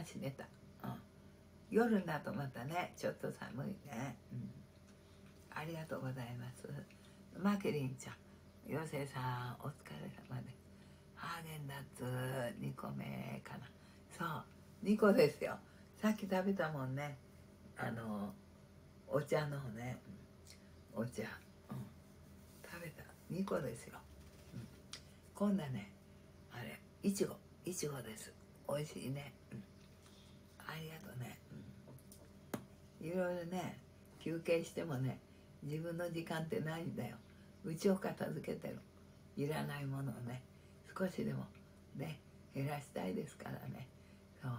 今閉めた、うん、夜になるとまたねちょっと寒いね、うん、ありがとうございます。マーケリンちゃん。妖精さんお疲れ様です。ハーゲンダッツ2個目かな。そう。2個ですよ。さっき食べたもんね。あのお茶のね。お茶、うん、食べた。2個ですよ、うん、今度ねあれいちごいちごです。美味しいね、うん、ありがとうね、うん、いろいろね休憩してもね自分の時間ってないんだよ。うちを片付けてる。いらないものをね少しでもね減らしたいですからね。そう。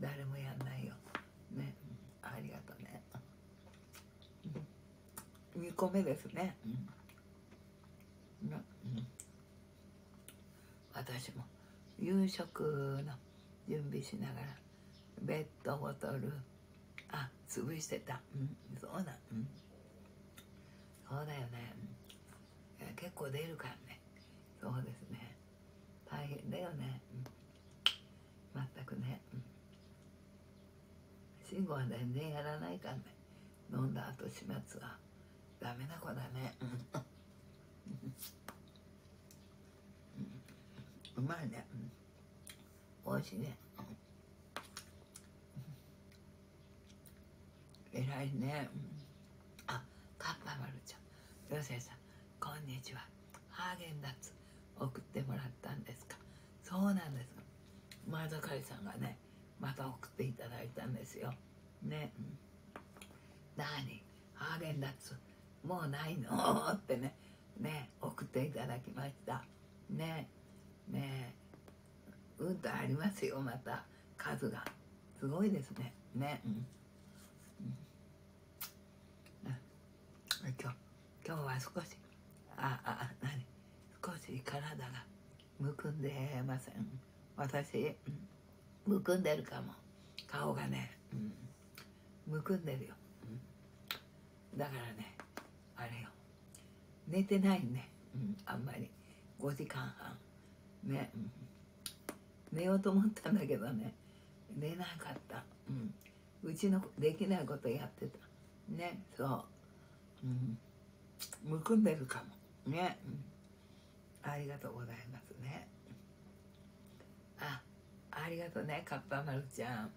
誰もやんないよ。ね、うん、ありがとうね、うん、2個目ですね、うん。うん、私も夕食の準備しながらベッドボトル。あ潰してた、うん、そうだ、うん、そうだよね、うん、結構出るからね。そうですね。大変だよね、うん、全くね、うん、慎吾は全然やらないからね。飲んだ後始末は。ダメな子だね、うん、うまいね、うん、美味しいね、うん、偉いね、うん、あカッパ丸ちゃん。よせさんこんにちは。ハーゲンダッツ送ってもらったんですか？そうなんです。前田かりさんがねまた送っていただいたんですよ。ね、うん、何？ハーゲンダッツもうないの？ってね。ね送っていただきました。ね。ね。うんとありますよまた。数が。すごいですね。ね。うん、今日。今日は少しああ何？少し体がむくんでません。私、むくんでるかも。顔がね、うん、むくんでるよ、うん、だからねあれよ。寝てないね、うん、あんまり。5時間半。ね、うん、寝ようと思ったんだけどね。寝なかった、うん、うちのできないことやってた。ねそう、うん、むくんでるかも。ね、うん。ありがとうございますね。あありがとうねかっぱまるちゃん、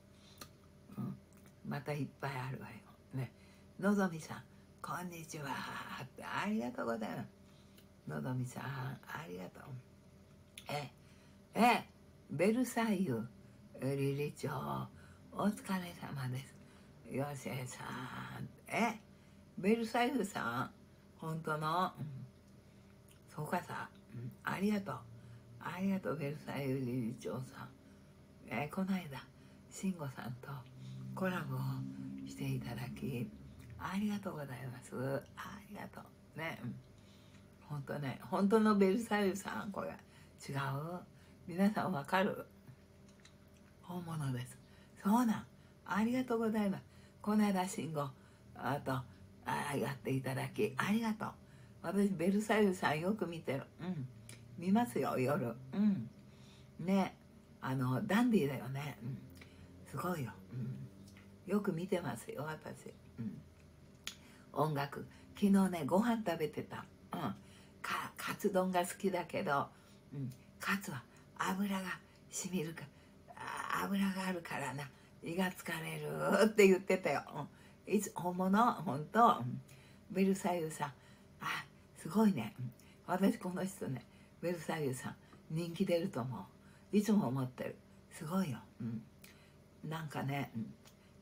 うん、またいっぱいあるわよ。ね。のぞみさんこんにちは。ってありがとうございます。のぞみさんありがとう。ええベルサイユ理事長お疲れ様です。よせさん。えベルサイユさん本当の、うん、そうかさ。ありがとう。ありがとうベルサイユ理事長さん、えー、この間慎吾さんとコラボをしていただきありがとうございます。ありがとう。ね。本当ね本当のベルサイユさんこれ違う？皆さんわかる？本物です。そうなん。ありがとうございます。この間慎吾あとあやっていただきありがとう。私ベルサイユさんよく見てる。うん。見ますよ夜。うん。ね。あのダンディーだよね、うん、すごいよ、うん、よく見てますよ私、うん、音楽。昨日ねご飯食べてた、うん、かカツ丼が好きだけど、うん、カツは油がしみるか油があるからな。胃が疲れるって言ってたよ、うん、いつ本物？本当、ベルサイユさん。あすごいね。私この人ねベルサイユさん人気出ると思う。いつも思ってる。すごいよ、うん、なんかね、うん、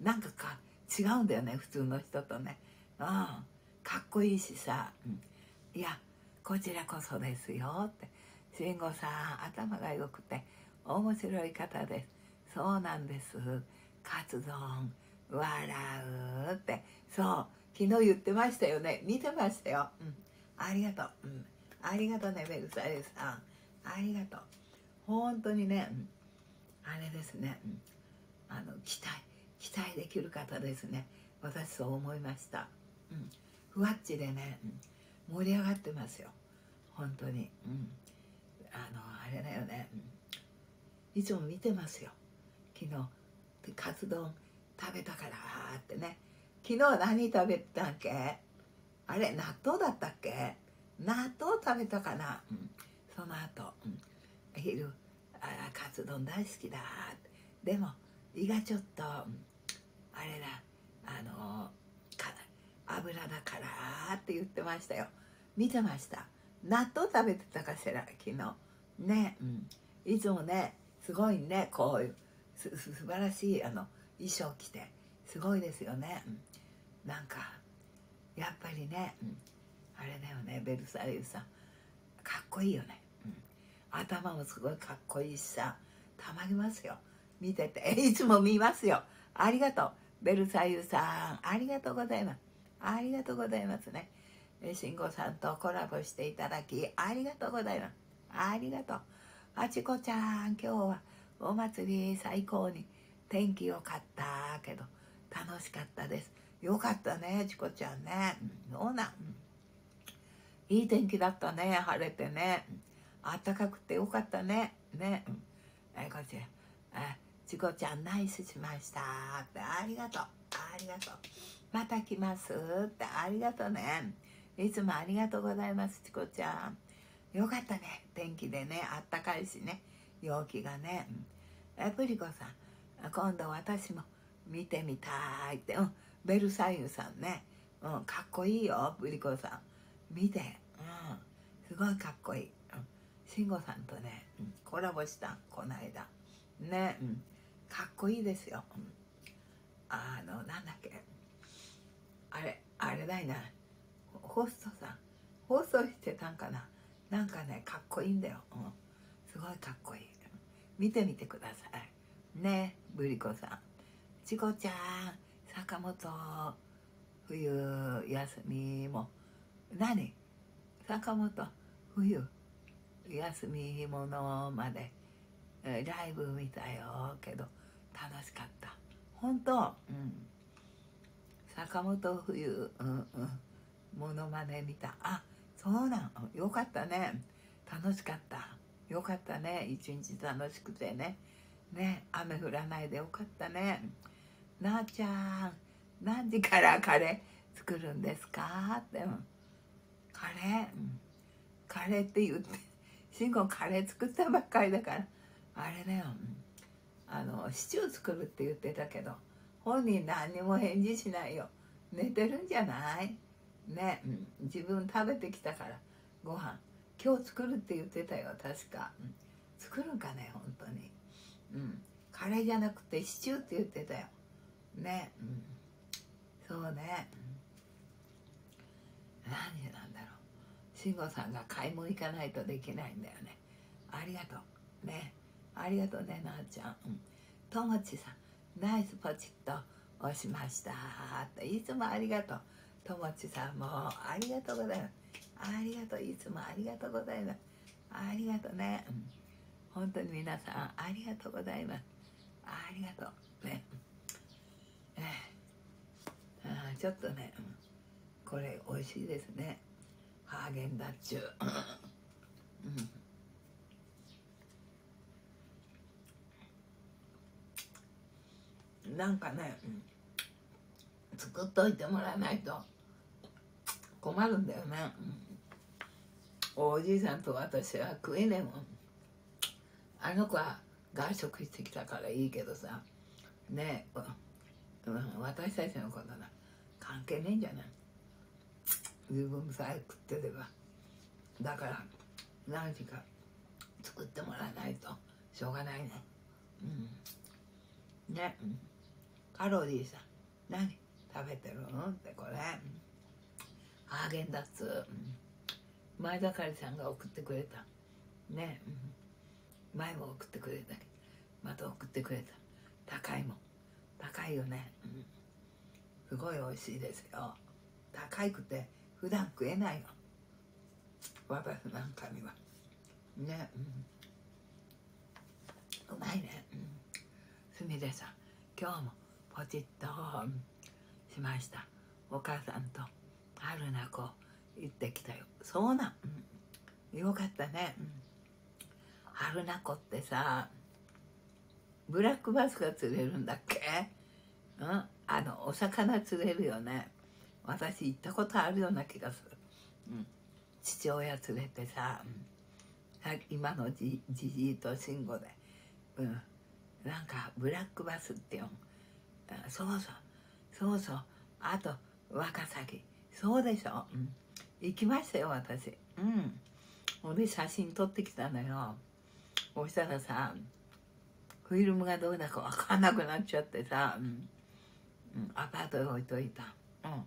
なんかか違うんだよね普通の人とね。ああかっこいいしさ、うん、いやこちらこそですよって。慎吾さん頭が良くて面白い方です。そうなんです。カツ丼。笑うって。そう。昨日言ってましたよね。見てましたよ、うん。ありがとう、うん、ありがとうねベルサイユさんありがとう。本当にね、うん、あれですね、うん、あの期待。期待できる方ですね。私そう思いました、うん、ふわっちでね、うん、盛り上がってますよ。本当に、うん、あのあれだよね、うん、いつも見てますよ。昨日。カツ丼。食べたからってね。昨日何食べたっけ？あれ納豆だったっけ？納豆食べたかな、うん、その後、うん、昼あカツ丼大好きだ。でも胃がちょっと、うん、あれだ。あの油だからって言ってましたよ。見てました。納豆食べてたかしら？昨日。ね、うん、いつもねすごいねこういうす素晴らしいあの衣装着てすごいですよね、うん、なんかやっぱりね、うん、あれだよねベルサイユさん。かっこいいよね、うん、頭もすごいかっこいいしさたまりますよ。見てて。いつも見ますよ。ありがとう。ベルサイユさん。ありがとうございます。ありがとうございますね。慎吾さんとコラボしていただきありがとうございます。ありがとう。あちこちゃん今日はお祭り最高に天気良かったけど楽しかったですよかったねチコちゃんねそうな。んいい天気だったね晴れてねあったかくてよかったねね。えこちらあチコちゃんナイスしましたってありがとうありがとうまた来ますってありがとうねいつもありがとうございますチコちゃんよかったね天気でねあったかいしね陽気がね、えプリコさん今度私も見てみたいって、うん、ベルサイユさんね、うん、かっこいいよプリコさん。見て、うん、すごいかっこいい、うん、慎吾さんとね、コラボしたこの間。ね、うん、かっこいいですよ、うん、あのなんだっけ。あれあれだいな。ホストさん。放送してたんかな。なんかねかっこいいんだよ、うん、すごいかっこいい。見てみてください。ね。ブリコさんチコちゃん坂本冬休みも。何？坂本冬休みものまで。ライブ見たよけど楽しかった。本当？うん。坂本冬うんうん。ものまね見た。あそうなん。よかったね。楽しかった。よかったね。一日楽しくてね。ね雨降らないでよかったね。なあちゃん何時からカレー作るんですか？って、カレー、カレーって言って慎吾カレー作ったばっかりだから。あれだよ、あのシチュー作るって言ってたけど本人何にも返事しないよ。寝てるんじゃない？ね、うん、自分食べてきたからご飯。今日作るって言ってたよ確か、作るんかね本当に。うん。カレーじゃなくてシチューって言ってたよ。ね。うんそうね、うん、何なんだろう。慎吾さんが買い物行かないとできないんだよね。ありがとう。ね。ありがとうねなあちゃん、ともちさん。ナイスポチッと押しましたって。いつもありがとう。ともちさんもありがとうございます。ありがとう。いつもありがとうございます。ありがとうね、うん、本当に皆さんありがとうございます。ありがとう。ね、えー、あちょっとね、これ美味しいですね。ハーゲンダッチュうん、なんかね、作っといてもらわないと。困るんだよね、うん、おじいさんと私は食えねえもん。あの子は外食してきたからいいけどさ。ねえ、うん、私たちのことな関係ねえんじゃない。自分さえ食ってれば。だから何時か作ってもらわないと。しょうがないね。うん。ね、うん、カロリーさ。何？食べてるんってこれ。ハーゲンダッツ、前田かりさんが送ってくれた。ね、うん、前も送ってくれた。りまた送ってくれた。高いもん。高いよね、うん、すごい美味しいですよ。高いくて普段食えないよ私なんかには。ね、うん、うまいね、うん、すみれさん。今日もポチッと、しました。お母さんと。春菜子。行ってきたよ。そうなん、うん、よかったね、うん、春菜子ってさブラックバスが釣れるんだっけ？うん？あのお魚釣れるよね。私行ったことあるような気がする、うん、父親連れてさ、うん、今のじじいと慎吾で、うん、なんかブラックバスってよそうそう。そうそう。あとワカサギ。そうでしょ、うん、行きましたよ私。うん。俺写真撮ってきたのよ。そしたらさフィルムがどうだか分かんなくなっちゃってさ、うん。うん、アパートに置いといた。うん。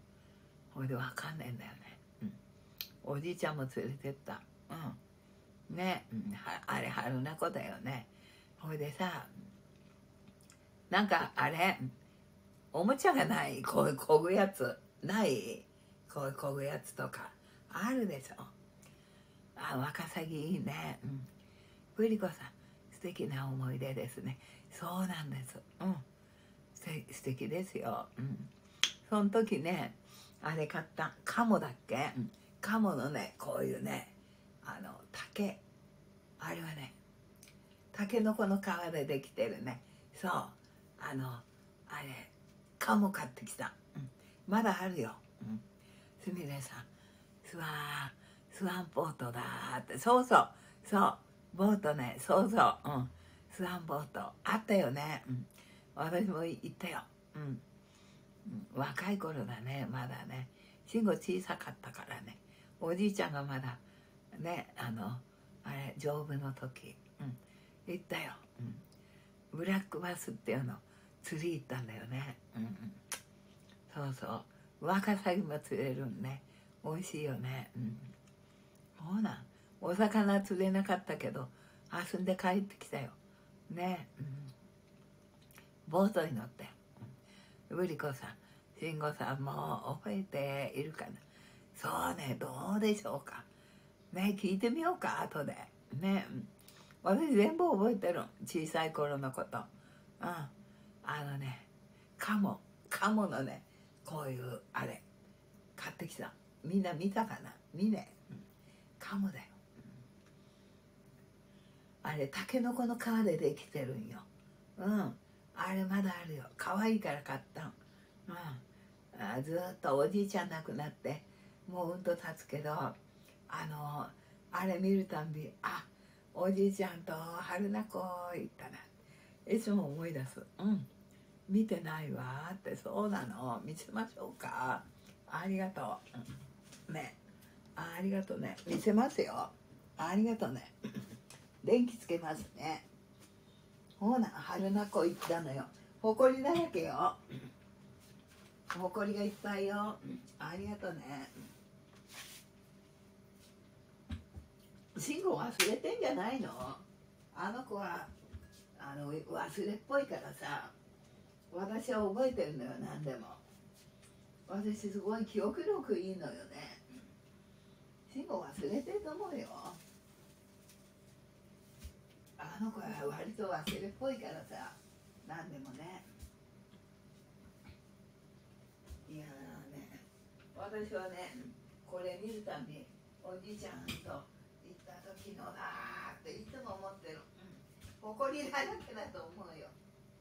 ほいで分かんねえんだよね、うん、おじいちゃんも連れてった。うん。ね、うん、あれ春菜子だよね。ほいでさなんかあれおもちゃがないこういうこぐやつない？こういうこぐやつとかあるでしょ？あワカサギいいね。うん。ふりこさん素敵な思い出ですね。そうなんです。うん。素敵ですよ。うん。その時ねあれ買ったカモだっけ、うん、カモのねこういうねあの竹。あれはねたけのこの皮でできてるね。そう。あのあれカモ買ってきた、うん、まだあるよ、うん、すみれさんスワンスワンボートだって。そうそう。そう。ボートね。そうそう、うん、スワンボート。あったよね、うん、私も行ったよ、うん、うん、若い頃だね。まだね。慎吾小さかったからね。おじいちゃんがまだねあのあれ丈夫の時、うん、行ったよ、うん、ブラックバスっていうの。釣り行ったんだよね、うん。うん、そうそう。ワカサギも釣れるんね。美味しいよね。うん。そうなん。お魚釣れなかったけど遊んで帰ってきたよ。ね。うん。ボートに乗って。ブリコさん慎吾さんも覚えているかな。そうねどうでしょうか。ね聞いてみようか後で。ね。私全部覚えてる小さい頃のこと。うん。あのねカモ。カモのねこういうあれ。買ってきた。みんな見たかな？見ね、うん、カモだ、あれタケノコの皮でできてるんよ。うん。あれまだあるよ。可愛いから買ったん、うん、あずっとおじいちゃん亡くなってもううんと経つけどあのあれ見るたんびあおじいちゃんと春菜子行ったな。いつも思い出す。うん。見てないわって。そうなの。見せましょうか。ありがとう、ね。ありがとうね。見せますよ。ありがとうね。電気つけますね。ほな春菜子行ったのよ。ほこりだらけよ。ほこりがいっぱいよ。ありがとうね。慎吾忘れてんじゃないの？あの子はあの忘れっぽいからさ私は覚えてるのよ何でも。私すごい記憶力いいのよね。慎吾忘れてると思うよ。あの子は割と忘れっぽいからさ何でもね。いやね私はねこれ見るたびおじいちゃんと昨日だっていつも思ってる、うん、誇りだらけだと思うよ。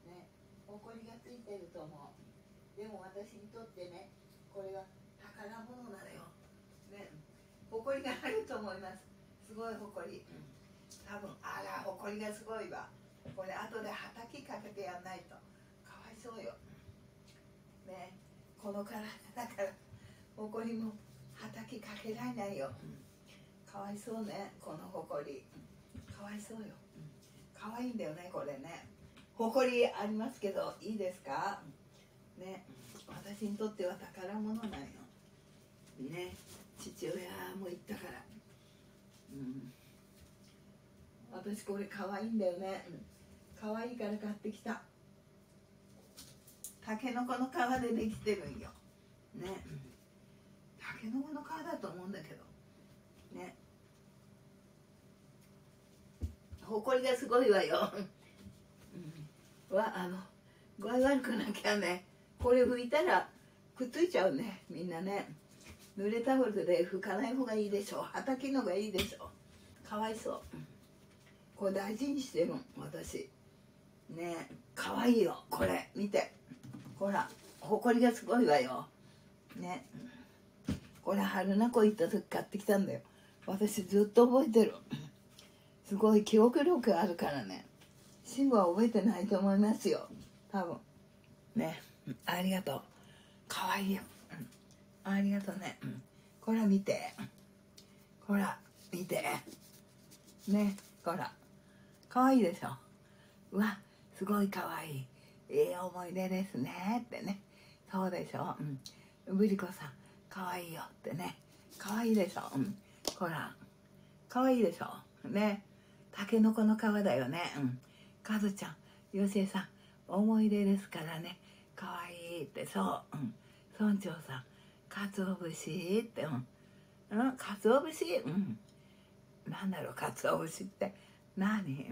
ね。誇りがついてると思う。でも私にとってねこれは宝物なのよ。ね。誇りがあると思います。すごい誇り、うん、多分あら誇りがすごいわ。これ後ではたきかけてやんないと。かわいそうよ。ね。この体だから誇りもはたきかけられないよ、かわいそうねこのほこり。かわいそうよ。かわいいんだよねこれね。ほこりありますけどいいですか？ね。私にとっては宝物なんよ。ね。父親も言ったから。うん。私これかわいいんだよね。かわいいから買ってきた。たけのこの皮でできてるんよ。ね。たけのこの皮だと思うんだけど。ね。誇りがすごいわよ、うん、わあの具合悪くなきゃね。これ拭いたらくっついちゃうね。みんなね。濡れタオルで拭かない方がいいでしょはたきのがいいでしょかわいそうこれ大事にしてる私。ねえかわいいよこれ。見て。ほらほこりがすごいわよ。ね。これ春名湖行った時買ってきたんだよ。私ずっと覚えてる。すごい記憶力あるからね。慎吾は覚えてないと思いますよ。多分。ね。ありがとう。かわいいよ、ありがとうね、うん、こら見て。ほら見て。ね。ほらかわいでしょ。うわすごいかわい。いいい思い出ですね。ってね。そうでしょ。うん。ブリコさんかわいいよってね。かわいいでしょ。うん。ほらかわいいでしょ。ね。たけのこの皮だよね。うん。かずちゃんよしえさん思い出ですからね。かわいいってそう。うん。村長さんかつお節ってうん。うんかつお節？うん。なんだろうかつお節って。何？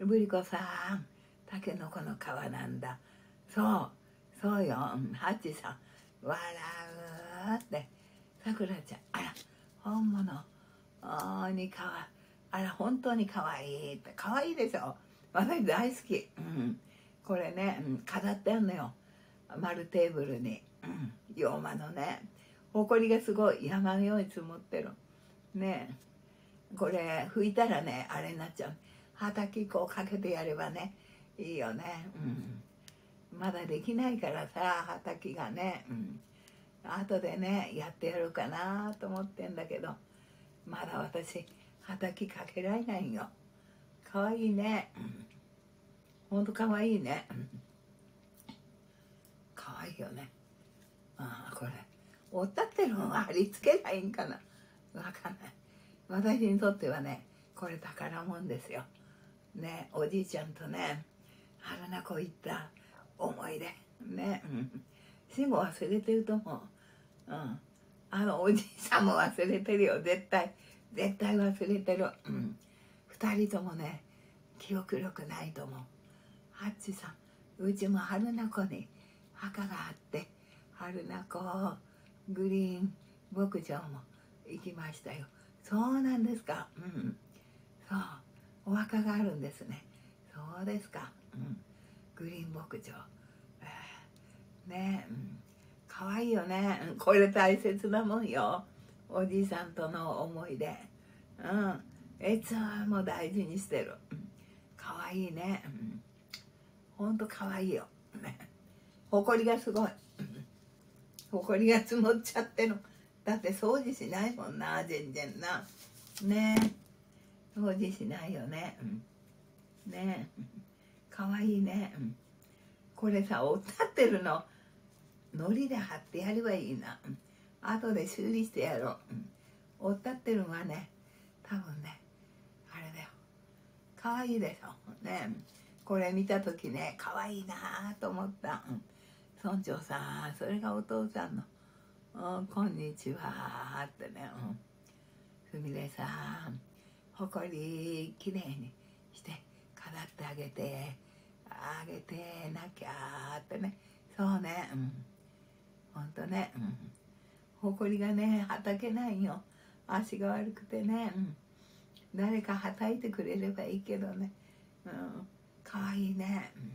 うん。ぶりこさんたけのこの皮なんだ。そうそうよ、ハチさん。笑うって。さくらちゃんあら本物。にかわあら本当に可愛いいって。可愛いいでしょ？私大好き、うん、これね、うん、飾ってんのよ。丸テーブルに、うん、洋間のね。埃がすごい山のように積もってる。ね。えこれ拭いたらねあれになっちゃう。畑こうかけてやればねいいよね。うん。まだできないからさ畑がね。うん。後でねやってやろうかなと思ってんだけど。まだ私畑かけられないよ。かわいいね、うん、ほんとかわいいね、かわいいよね。ああこれ。おったってるの貼り付けないんかな。わかんない私にとってはねこれ宝物ですよ。ねおじいちゃんとね春名湖行った思い出。ねうん。死後忘れてると思う。うん。あのおじいさんも忘れてるよ。絶対絶対忘れてる。うん。2人ともね記憶力ないと思う。ハッチさんうちも春名湖に墓があって春名湖グリーン牧場も行きましたよ。そうなんですか。うん。そう。お墓があるんですね。そうですか。うん。グリーン牧場、えー、ね。うん、かわいいよね。これ大切なもんよ。おじいさんとの思い出。うん。いつも大事にしてる、うん、かわいいね、うん、ほんとかわいいよ。ね。ほこりがすごい。ほこりが積もっちゃってる。だって掃除しないもんな全然な。ね。掃除しないよね、うん、ね。かわいいね、うん、これさおったってるの。糊で貼ってやればいいな、後で修理してやろう、うん、おったってるのはね。多分ね。あれだよ。かわいいでしょ。ね。これ見た時ねかわいいなと思った、うん、村長さんそれがお父さんの「こんにちは」ってね「すみれさんほこりきれいにして飾ってあげてあげてなきゃ」ってね。そうねうん。ほんとねうん。ほこりがねはたけないよ。足が悪くてね、うん、誰かはたいてくれればいいけどね、うん、かわいいね、うん、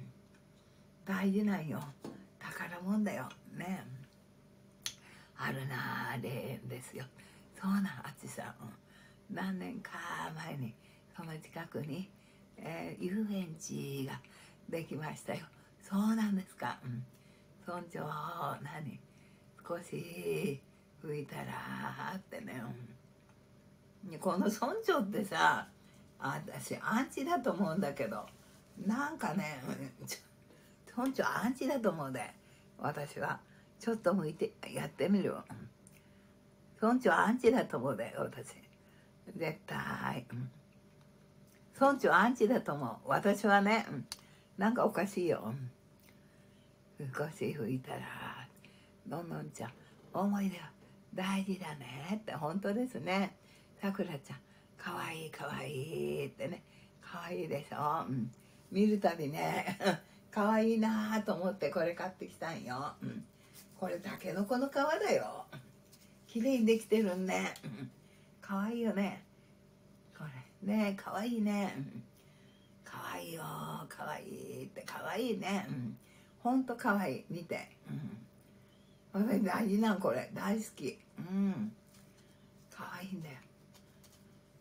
大事なんよ。宝物だよ。ねあるなあれですよ。そうなんあちさん、何年か前にその近くに、えー、遊園地ができましたよ。そうなんですか、うん、村長何？少し吹いたらってね、うん、この村長ってさ私アンチだと思うんだけど。なんかね村長アンチだと思うで私は。ちょっと向いてやってみる村長アンチだと思うで私絶対、うん、村長アンチだと思う。私はね、うん、なんかおかしいよ、うん、少し吹いたらどんどんちゃん思い出は大事だねって。本当ですね。さくらちゃんかわいいかわいいってね。かわいいでしょ、うん、見るたびねかわいいなと思ってこれ買ってきたんよ、うん、これたけのこの皮だよ。綺麗にできてるんね、うん、かわいいよね。これねかわいいね。かわ愛いよ。かわいいって。かわいいね。ほんとかわい。い見て。私大事なんこれ。大好き。うん。かわいいんだよ。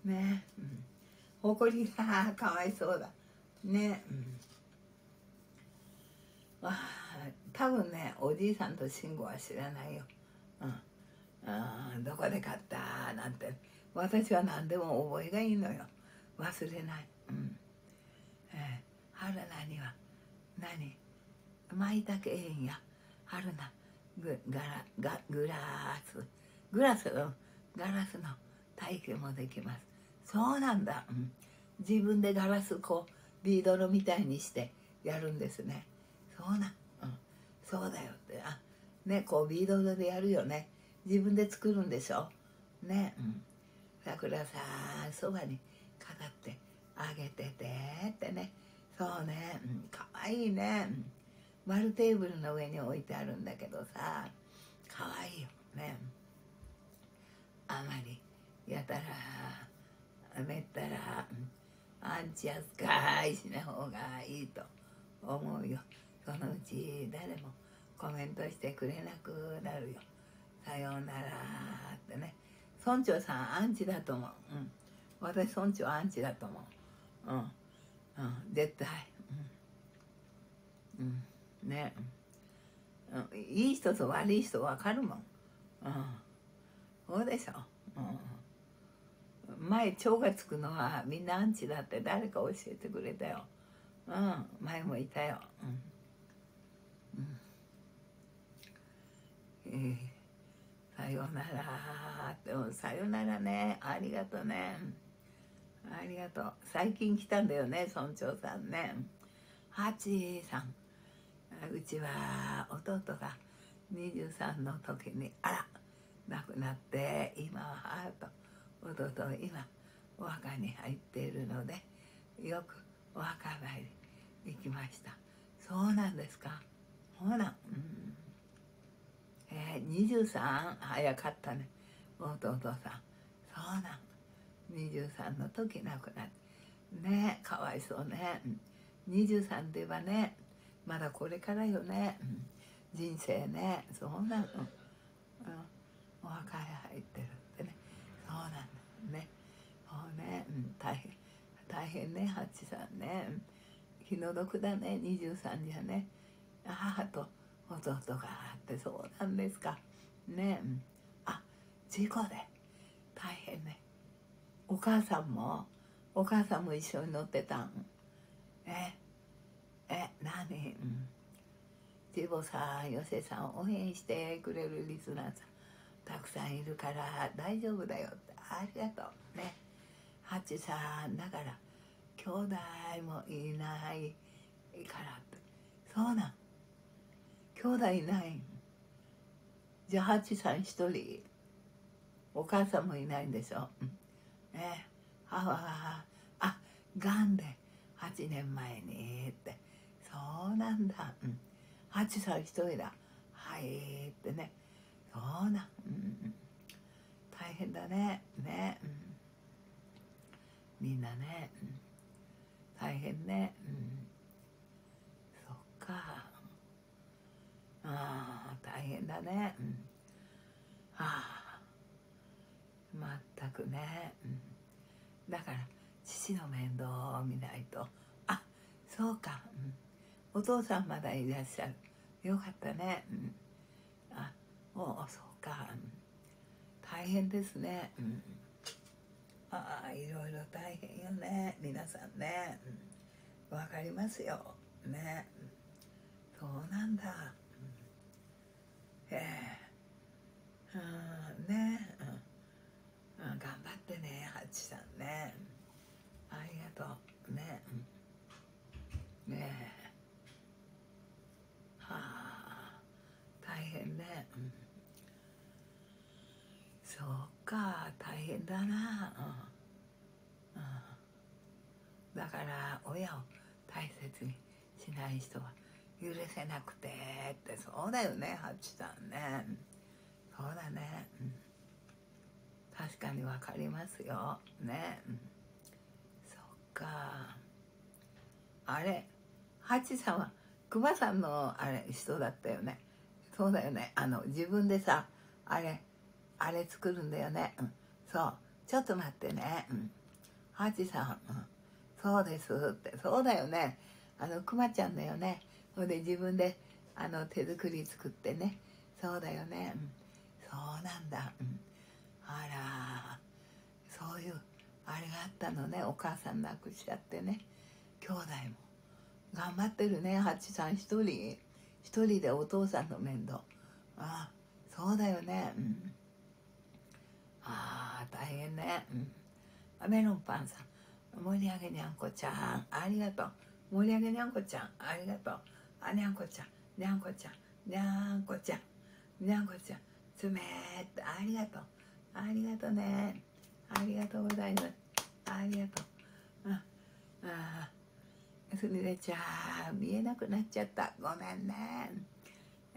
ね。うん誇りがかわいそうだ。ね。わあ。多分ねおじいさんと慎吾は知らないよ。うん。どこで買ったなんて。私は何でも覚えがいいのよ。忘れない。うん。えー、春菜には。何？舞茸園や。春菜。グガラガグラス。グラス？のガラスの体験もできます。そうなんだ、うん、自分でガラスこうビードルみたいにしてやるんですね。そうな、そうだよって。あねこうビードルでやるよね。自分で作るんでしょ？ね。うん。桜さんそばに飾ってあげててってね。そうね、うん、かわいいね、うん、丸テーブルの上に置いてあるんだけどさ。かわいいよね。あまりやたらめったら、うん、アンチ扱いしない方がいいと思うよそのうち誰もコメントしてくれなくなるよ。さようならってね。村長さんアンチだと思う、うん、私村長アンチだと思う。うん。うん。絶対。うん、うん、ね、うん、いい人と悪い人分かるもん。うん。そうでしょ。うん。前蝶がつくのはみんなアンチだって誰か教えてくれたよ。うん。前もいたよ。うん、うん、えーさよならでもさよならね。ありがとね。ありがと。う最近来たんだよね村長さんね。ハチさん。うちは弟が23の時にあら亡くなって今は母と。弟今お墓に入っているのでよくお墓参り行きました。そうなんですか。ほな。うん。えー、23早かったね。弟さん。そうなん。23の時亡くなってねかわいそうね。23って言えばねまだこれからよね。人生ね。そうなの、うん、お墓へ入ってるってね。そうなんだね。もうね、うん、大変。大変ねハッチさんね。気の毒だね。23じゃね。母と。弟があってそうなんですか。ねあ事故で大変ね。お母さんもお母さんも一緒に乗ってたん。ええ何？うん。ジボさん、ヨセさん応援してくれるリスナーさんたくさんいるから大丈夫だよって。ありがとう。ね。ハチさんだから兄弟もいないからって。そうなん。兄弟いないじゃあハチさん一人。お母さんもいないんでしょ、うん、ね。母はあがんで。8年前にって。そうなんだ、うん、ハチさん一人だ。はいってね。そうなん、うん、大変だね。ね、うん、みんなね、うん、大変ね、うん、そっか。ああ大変だね、う、ああまったくね、うん、だから父の面倒を見ないと。あそうか、うん、お父さんまだいらっしゃる。よかったね、うん、あおおそうか、大変ですね、うん、ああいろいろ大変よね。皆さんね。わ、うん、かりますよ。ね。そうなんだええー、ね、うん、頑張ってねハチさんねありがとね。ねえ。はあ大変ね、うん、そうか大変だな、うん。うん、だから親を大切にしない人は許せなくてって。そうだよねハチさんね。そうだね、確かに分かりますよ。ね、うん、かあれハチさんは熊さんのあれ人だったよね。そうだよね。あの自分でさあれあれ作るんだよね、うん、そう。ちょっと待ってね、うん、ハチさん、うん、そうですって。そうだよね。あの熊ちゃんだよね。ほんで自分であの手作り作ってね。そうだよね、うん、そうなんだ、うん、あらそういうあれがあったのね。お母さん亡くしちゃってね。兄弟も。頑張ってるね。ハチさん一人。一人でお父さんの面倒。ああそうだよね。うん。ああ大変ね。うん。メロンパンさん。盛り上げにゃんこちゃん。ありがとう。盛り上げにゃんこちゃん。ありがとう。あにゃんこちゃん。にゃんこちゃん。にゃんこちゃん。にゃんこちゃん。つめって。ありがとう。ありがとうね。ありがとうございます。ありがとう。ああすみれちゃん見えなくなっちゃった。ごめんね。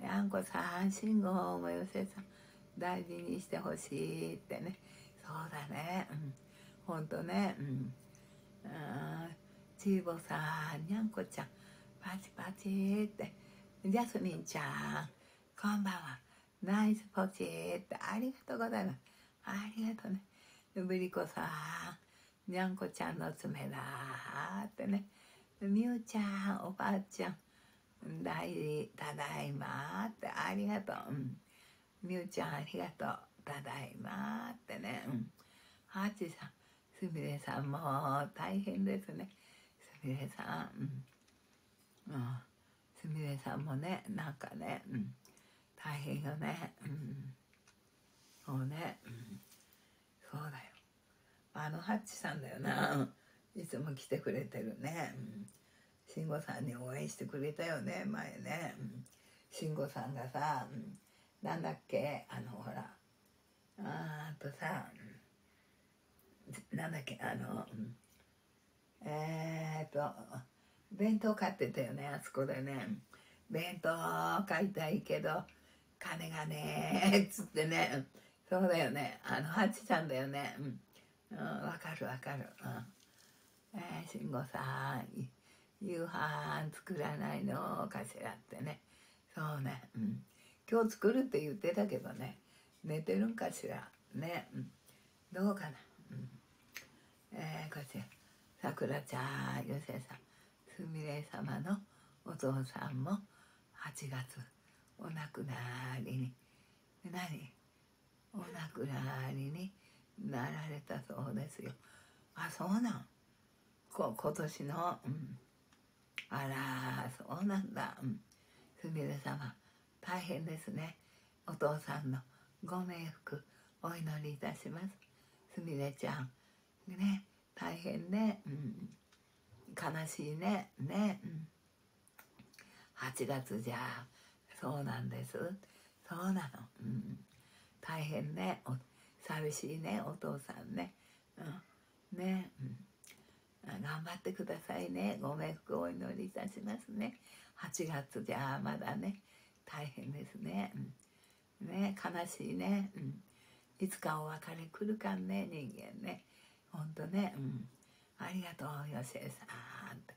あんこさん信号もよせさん大事にしてほしいってね。そうだね。うん。ほんとね。うん。あちーぼさんにゃんこちゃんパチパチって。ジャスミンちゃんこんばんは。ナイスポチって。ありがとうございます。ありがとうね。ぶりこさんにゃんこちゃんの爪だってね。みゆちゃんおばあちゃん大事ただいまって。ありがとう、みゆちゃんありがとうただいまってね、うん、ハチさんすみれさんも大変ですね。すみれさんうん、うん、すみれさんもねなんかね、うん、大変よね。うん。そうね、うん、そうだよ。あのハッチさんだよな。いつも来てくれてるね、慎吾さんに応援してくれたよね前ね、慎吾さんがさ、なんだっけ？あのほら。あーとさ、なんだっけ？あの、うん、えー、っと弁当買ってたよねあそこでね。弁当買いたいけど金がねっつってね。そうだよね。あのハチちゃんだよね。うん、うん、かるわかる。うん。えー、慎吾さん夕飯作らないの？かしらってね。そうね、うん、今日作るって言ってたけどね。寝てるんかしら？ね、うん、どうかな、うん、えー、こちら。さくらちゃんよせさん。すみれ様のお父さんも8月お亡くなりに。何？お亡くなりになられたそうですよ。あそうなん。こ今年のうん。あらそうなんだ、うん、すみれ様大変ですね。お父さんのご冥福お祈りいたします。すみれちゃんね大変ね、うん、悲しいね。ね、うん、8月じゃそうなんです。そうなの、うん、大変ねお寂しいねお父さんね、うん、ね、うん。頑張ってくださいね。ご冥福をお祈りいたしますね。8月じゃあまだね。大変ですね、うん、ね悲しいね、うん、いつかお別れ来るかんね人間ね。ほんとね、うん、ありがとうよせいさんって。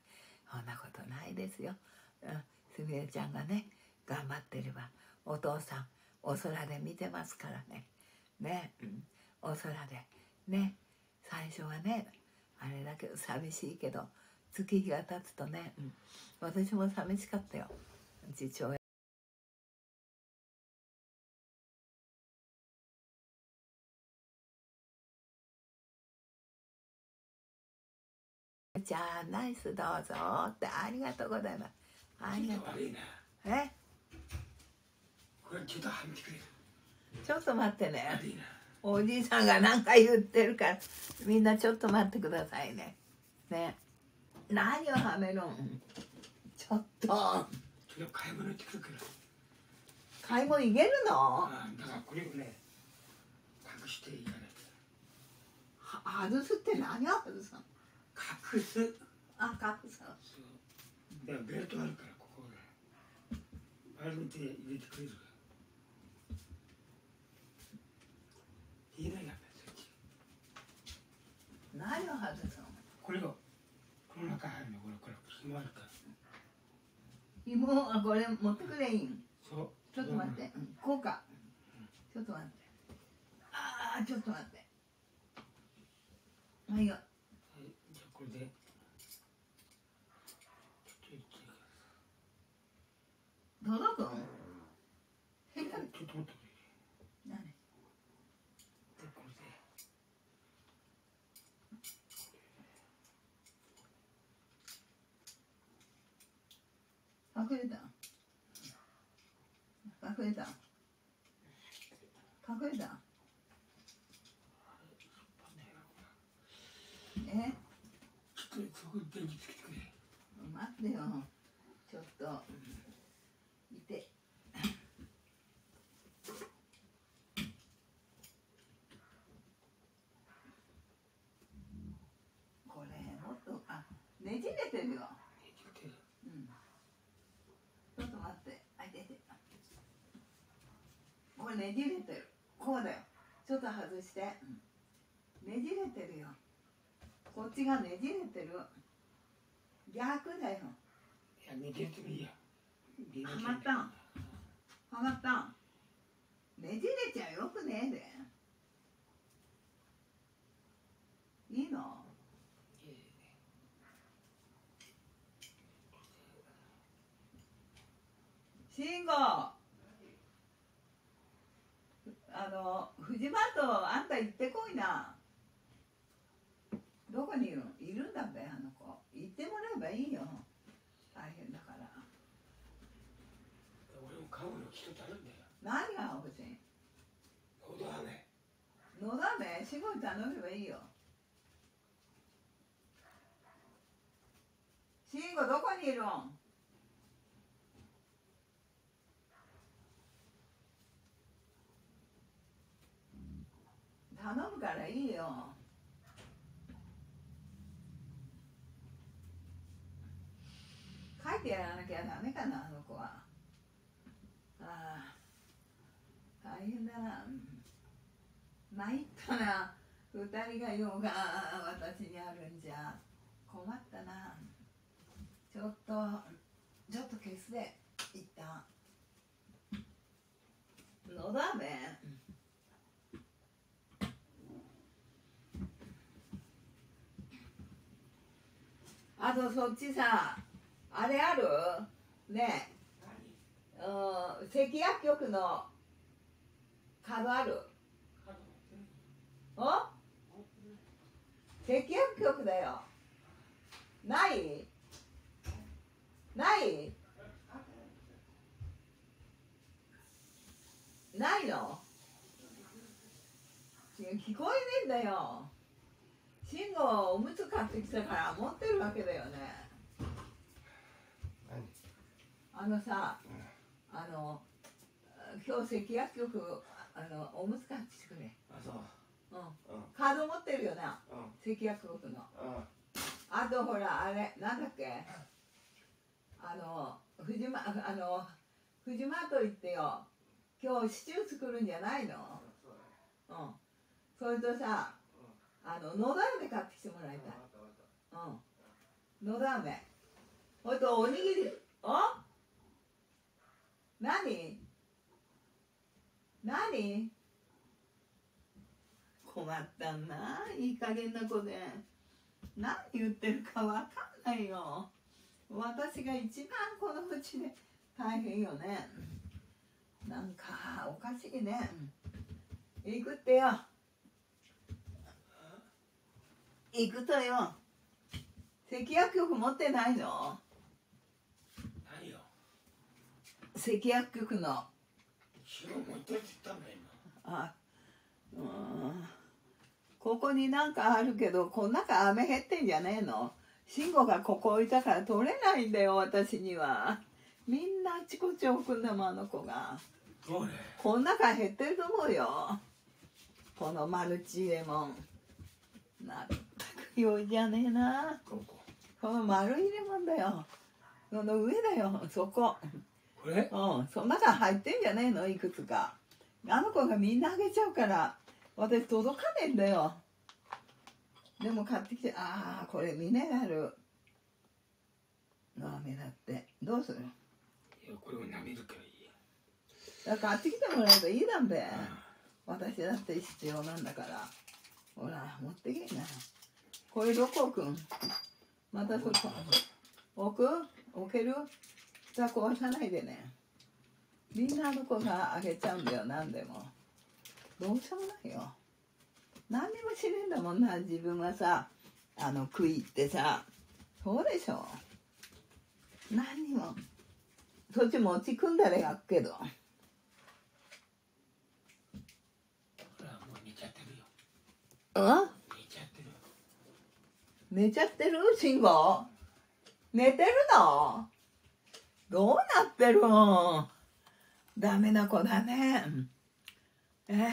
そんなことないですよ、うん、すみれちゃんがね頑張ってればお父さんお空で見てますからね。ね、うん、お空で。ね。最初はねあれだけど寂しいけど月日が経つとね、うん、私も寂しかったよ。父親。じゃあナイスどうぞってありがとうございます。ありがとう。え？これちょっとはめてくれちょっと待ってね。おじいさんが何か言ってるからみんなちょっと待ってくださいね。ね。何をはめるん？ちょっと。買い物行ってくるから。買い物行けるの？あだからこれをね隠していかないは外すって何を外すの？隠す。あ隠すそう。ベルトあるからここであれで入れてくれるから言えないや何を外すの？これをこの中入るの？これこれ紐あるも？うあこれ持ってくれいん？そう。ちょっと待って、うん、こうか。ちょっと待って。ああちょっと待って。はいよ。はいじゃあこれで。ちょっと言って届くん。ちょっと待ってくれ何でこれで隠れた隠れた隠れたえちょっとそこに電気つけてくれ待ってよちょっといてこれもっとあねじれてるよねじってうんちょっと待ってあいててこれねじれてる。こうだよ。ちょっと外して、うんねじれてるよ。こっちがねじれてる。逆だよ。いやねじれてもいいや。リはまったん。はまったん。ねじれちゃよくねえでいいの慎吾あの藤間とあんた行ってこいなどこにいるのいるんだべあの子行ってもらえばいいよ大変だから俺も買うの一つあるんだよ何が欲しいほど飴のだめ仕事頼めばいいよ慎吾どこにいるん頼むからいいよ。書いてやらなきゃダメかなあの子は。ああ大変だな。参ったな。二人が用が私にあるんじゃ困ったな。ちょっとちょっと消すで一旦。のだめ？あとそっちさあれある？ね。えうん関薬局のカードある。お？関薬局だよ。ない？ない？ないの？聞こえねえんだよ。慎吾おむつ買ってきたから持ってるわけだよね。あのさあの今日関薬局あのおむつ買ってきてくれ。あそう。うん。うん。カード持ってるよな。うん。関薬局の。うん。あとほらあれなんだっけ？あの藤間あの藤間と言ってよ。今日シチュー作るんじゃないの？うん。それとさあののだ飴買ってきてもらいた。いうん。のだ飴。ほいとおにぎり。お何？何？困ったんないい加減な子で何言ってるかわかんないよ私が一番このうちで大変よね。なんかおかしいね。行くってよ。行くとよ。関薬局持ってないの？何よ。関薬局の。白持ってって言ったんだよあうん。ここになんかあるけどこの中雨減ってんじゃねえの？慎吾がここ置いたから取れないんだよ私には。みんなあちこち置くんだもんあの子が。この中減ってると思うよ。このマルチレモン。なったく用意じゃねえな。ここ。この丸いレモンだよ。その上だよそこ。これ？うんその中入ってんじゃねえのいくつか。あの子がみんなあげちゃうから私届かねえんだよでも買ってきてああこれミネラル。の飴だって。どうする？いやこれを舐めるからいいや。だから買ってきてもらえばいいだんべ。私だって必要なんだから。ほら持ってけな。これどこ置くん？またそこ。置く？置ける？じゃあ壊さないでね。みんなの子があげちゃうんだよ何でも。どうしようもないよ何にもしねえんだもんな自分はさあの食いってさ。そうでしょ。何にも。そっち持ち組んだら焼くけど。ほらもう寝ちゃってるよ。あ？寝ちゃってる寝ちゃってる？慎吾寝てるの？どうなってる？のダメな子だね。え？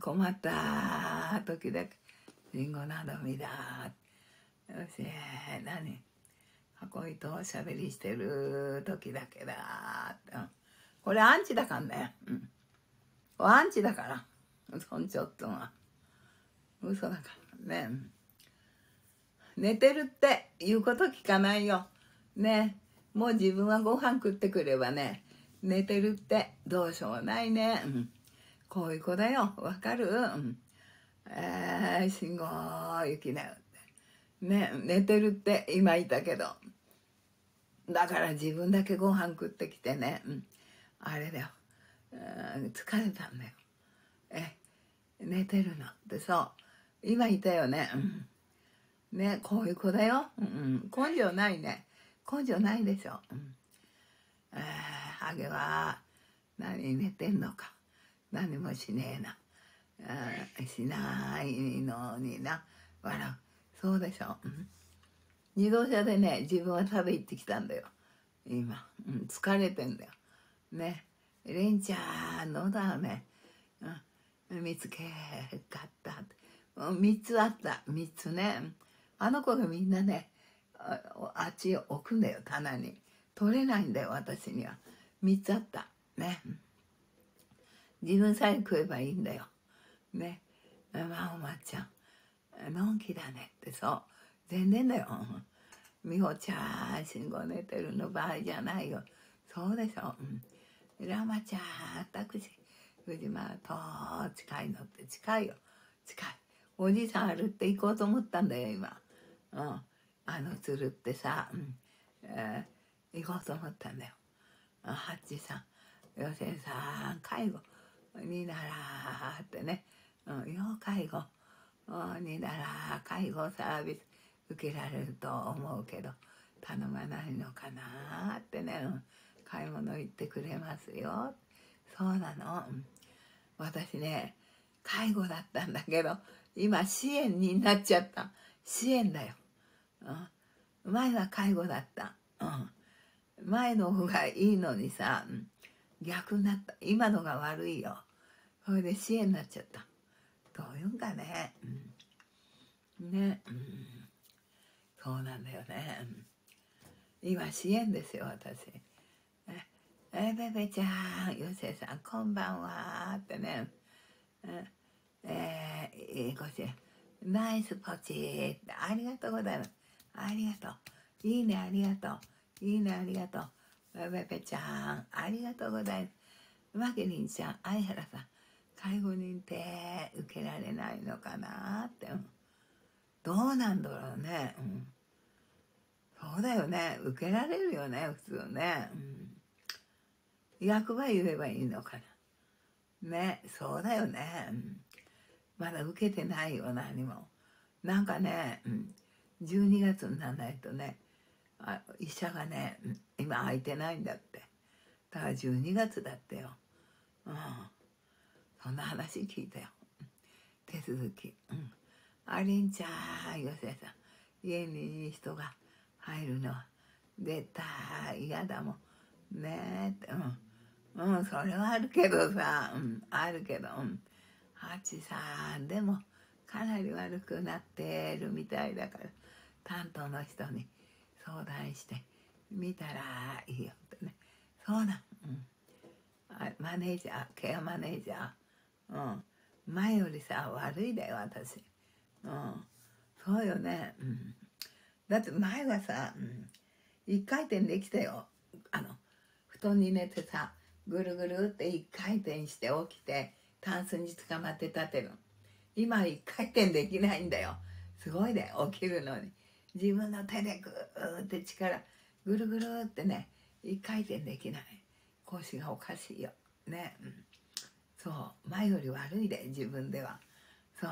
困った時だけ。慎吾など見だよし何？箱井とおしゃべりしてる時だけだ。うんこれアンチだからねうん。これアンチだから。そんちょっとは。嘘だからね。寝てるって言うこと聞かないよ。ね。もう自分はご飯食ってくればね。寝てるってどうしようもないね、うん、こういう子だよ。わかる、うん、えー、信号行きなよって。ね寝てるって今いたけど。だから自分だけご飯食ってきてね、うん、あれだよ、うん、疲れたんだよ。え寝てるの？ってそう。今いたよね、うん、ねこういう子だよ、うん、根性ないね。根性ないでしょ、うん。えー、ハゲは何寝てんのか。何もしねえな。あしないのにな。笑う。そうでしょ、うん、自動車でね自分は食べ行ってきたんだよ。今、うん、疲れてんだよ。ね。レンちゃんのだね、うん、見つけかった。3つあった。3つね。あの子がみんなねあっち置くんだよ。棚に。取れないんだよ私には。3つあった。ね。自分さえ食えばいいんだよ。ね。まあおまちゃん。のんきだね。ってそう。全然だよ。美穂ちゃん信号寝てるの場合じゃないよ。そうでしょ、うん、ラマちゃんタクシー藤間と近いのって近いよ。近い。おじさん歩って行こうと思ったんだよ今。うん。あの鶴ってさ、うん。えー、行こうと思ったんだよ。ハッチさん。予選さん介護。にならってね、うん、要介護。になら介護サービス受けられると思うけど頼まないのかなってね、うん、買い物行ってくれますよ。そうなの、私ね介護だったんだけど今支援になっちゃった。支援だよ、うん、前は介護だった、うん、前の方がいいのにさ、うん、逆になった。今のが悪いよ。それで支援になっちゃった。どういうんかね、うん、ね、うん、そうなんだよね、うん、今支援ですよ私。えベベちゃん、よせさん、こんばんはってね、えー、いい子しナイスポチありがとうございます。ありがとう。いいね、ありがとう。いいね、ありがとう。ベベちゃん、ありがとうございます。マケリンちゃん、相原さん、介護認定受けられないのかなって。どうなんだろうね。うん、そうだよね。受けられるよね、普通ね。うん役場言えばいいのかな。ね、そうだよね。うんまだ受けてないよ何もなんかね、うん、12月にならないとね医者がね今空いてないんだって。だから12月だってよ、うん、そんな話聞いたよ。手続き、うん、ありんちゃんよせさん。家にいい人が入るのは。絶対嫌だもん。ねえって。うん。うんそれはあるけどさ、うん、あるけど。うん。ハチさんでもかなり悪くなってるみたいだから。担当の人に相談して見たらいいよってね。そうだ、うん、マネージャーケアマネージャー、うん、前よりさ悪いだよ私、うん、そうよね、うん、だって前はさ、うん、一回転できたよ。あの布団に寝てさぐるぐるって一回転して起きてタンスに捕まって立てる。今一回転できないんだよ。すごいね起きるのに。自分の手でグーって力ぐるぐるってね一回転できない。腰がおかしいよ。ね、うん、そう。前より悪いで自分では。そう。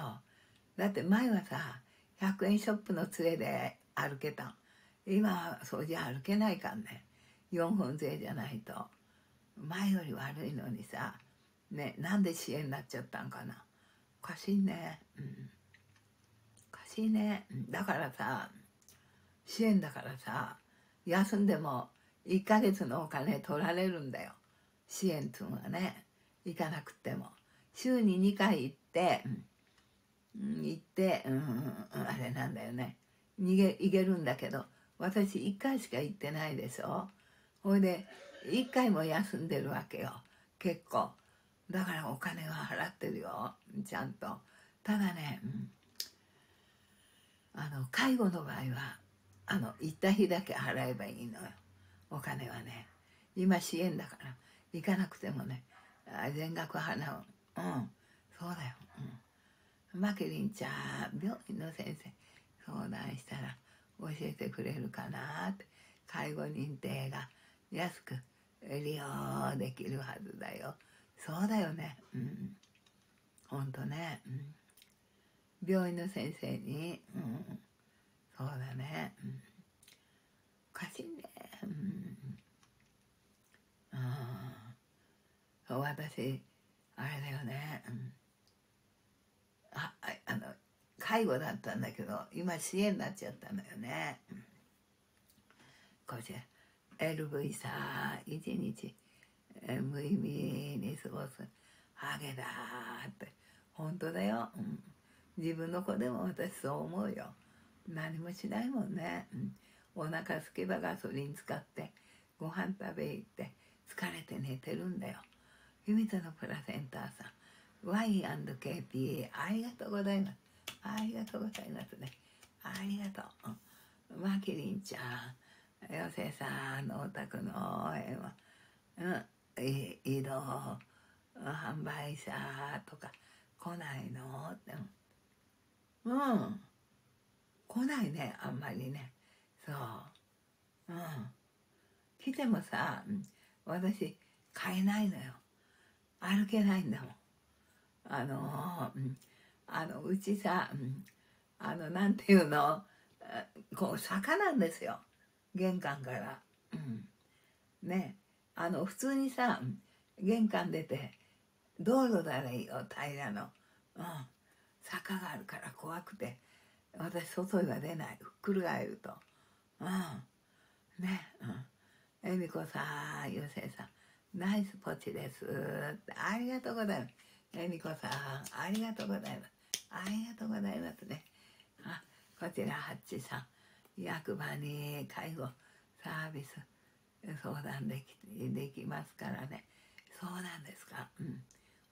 だって前はさ100円ショップの杖で歩けた今はそうじゃ歩けないかんね。4本杖じゃないと。前より悪いのにさねなんで支援になっちゃったんかな。おかしいね。うん。おかしいね。だからさ支援だからさ休んでも1ヶ月のお金取られるんだよ。支援っつうのはね行かなくても。週に2回行って、うん、行って、うん、あれなんだよね。逃げ行けるんだけど私1回しか行ってないでしょ。ほいで1回も休んでるわけよ。結構。だからお金は払ってるよ。ちゃんと。ただね、うん、あの介護の場合はあの行った日だけ払えばいいのよ。お金はね。今支援だから。行かなくてもね全額払う。うん。そうだよ、うん、マケリンちゃん病院の先生相談したら教えてくれるかなって。介護認定が安く利用できるはずだよ。そうだよね。うん。ほんとね、うん、病院の先生に、うん、そうだね、うん、おかしいね。うん。そう私あれだよね、うん、ああの介護だったんだけど今支援になっちゃったのよね、うん、こちら LV さ一日無意味に過ごすハゲだって。本当だよ、うん、自分の子でも私そう思うよ。何もしないもんね、うん、お腹すけばガソリン使ってご飯食べ行って疲れて寝てるんだよ。秘密のプラセンターさん。Y&KP ありがとうございます。ありがとうございますね。ありがとう、うん、マキリンちゃんよせさんのお宅の応援は、うん、移動販売者とか来ないの？って。うん。来ないねあんまりね。そう。うん。来てもさ私買えないのよ。歩けないんだもん。あのうあのうちさ、あのなんていうの？こう坂なんですよ。玄関から。うん、ね。あの普通にさ玄関出て道路だねよ平らの、うん、坂があるから怖くて。私外には出ない。ふっくる返ると。うん、ね。うん。恵美子さんゆうせいさんナイスポチです。ありがとうございます。恵美子さんありがとうございます。ありがとうございますね。あこちらハッチさん役場に介護サービス相談できできますからね。そうなんですか。うん。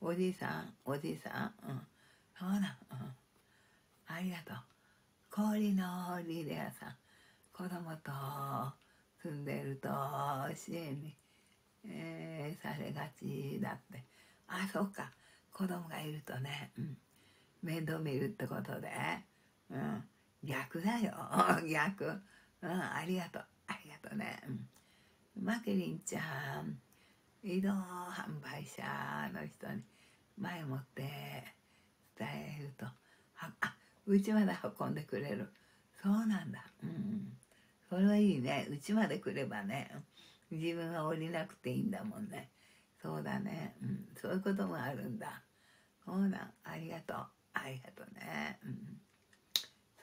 おじいさんおじいさん。うん。そうなん。うん。ありがとう。氷のリレアさん子供と住んでると支援に、えー、されがちだって。あそうか。子供がいるとね、うん、面倒見るってことで、うん、逆だよ。逆。うん。ありがとう。ありがとうね、うん、マケリンちゃん移動販売者の人に前もって伝えるとあうちまで運んでくれる。そうなんだ。うんそれはいいね。うちまで来ればね自分は降りなくていいんだもんね。そうだね、うん、そういうこともあるんだ。そうなん。ありがとう。ありがとうね。うん。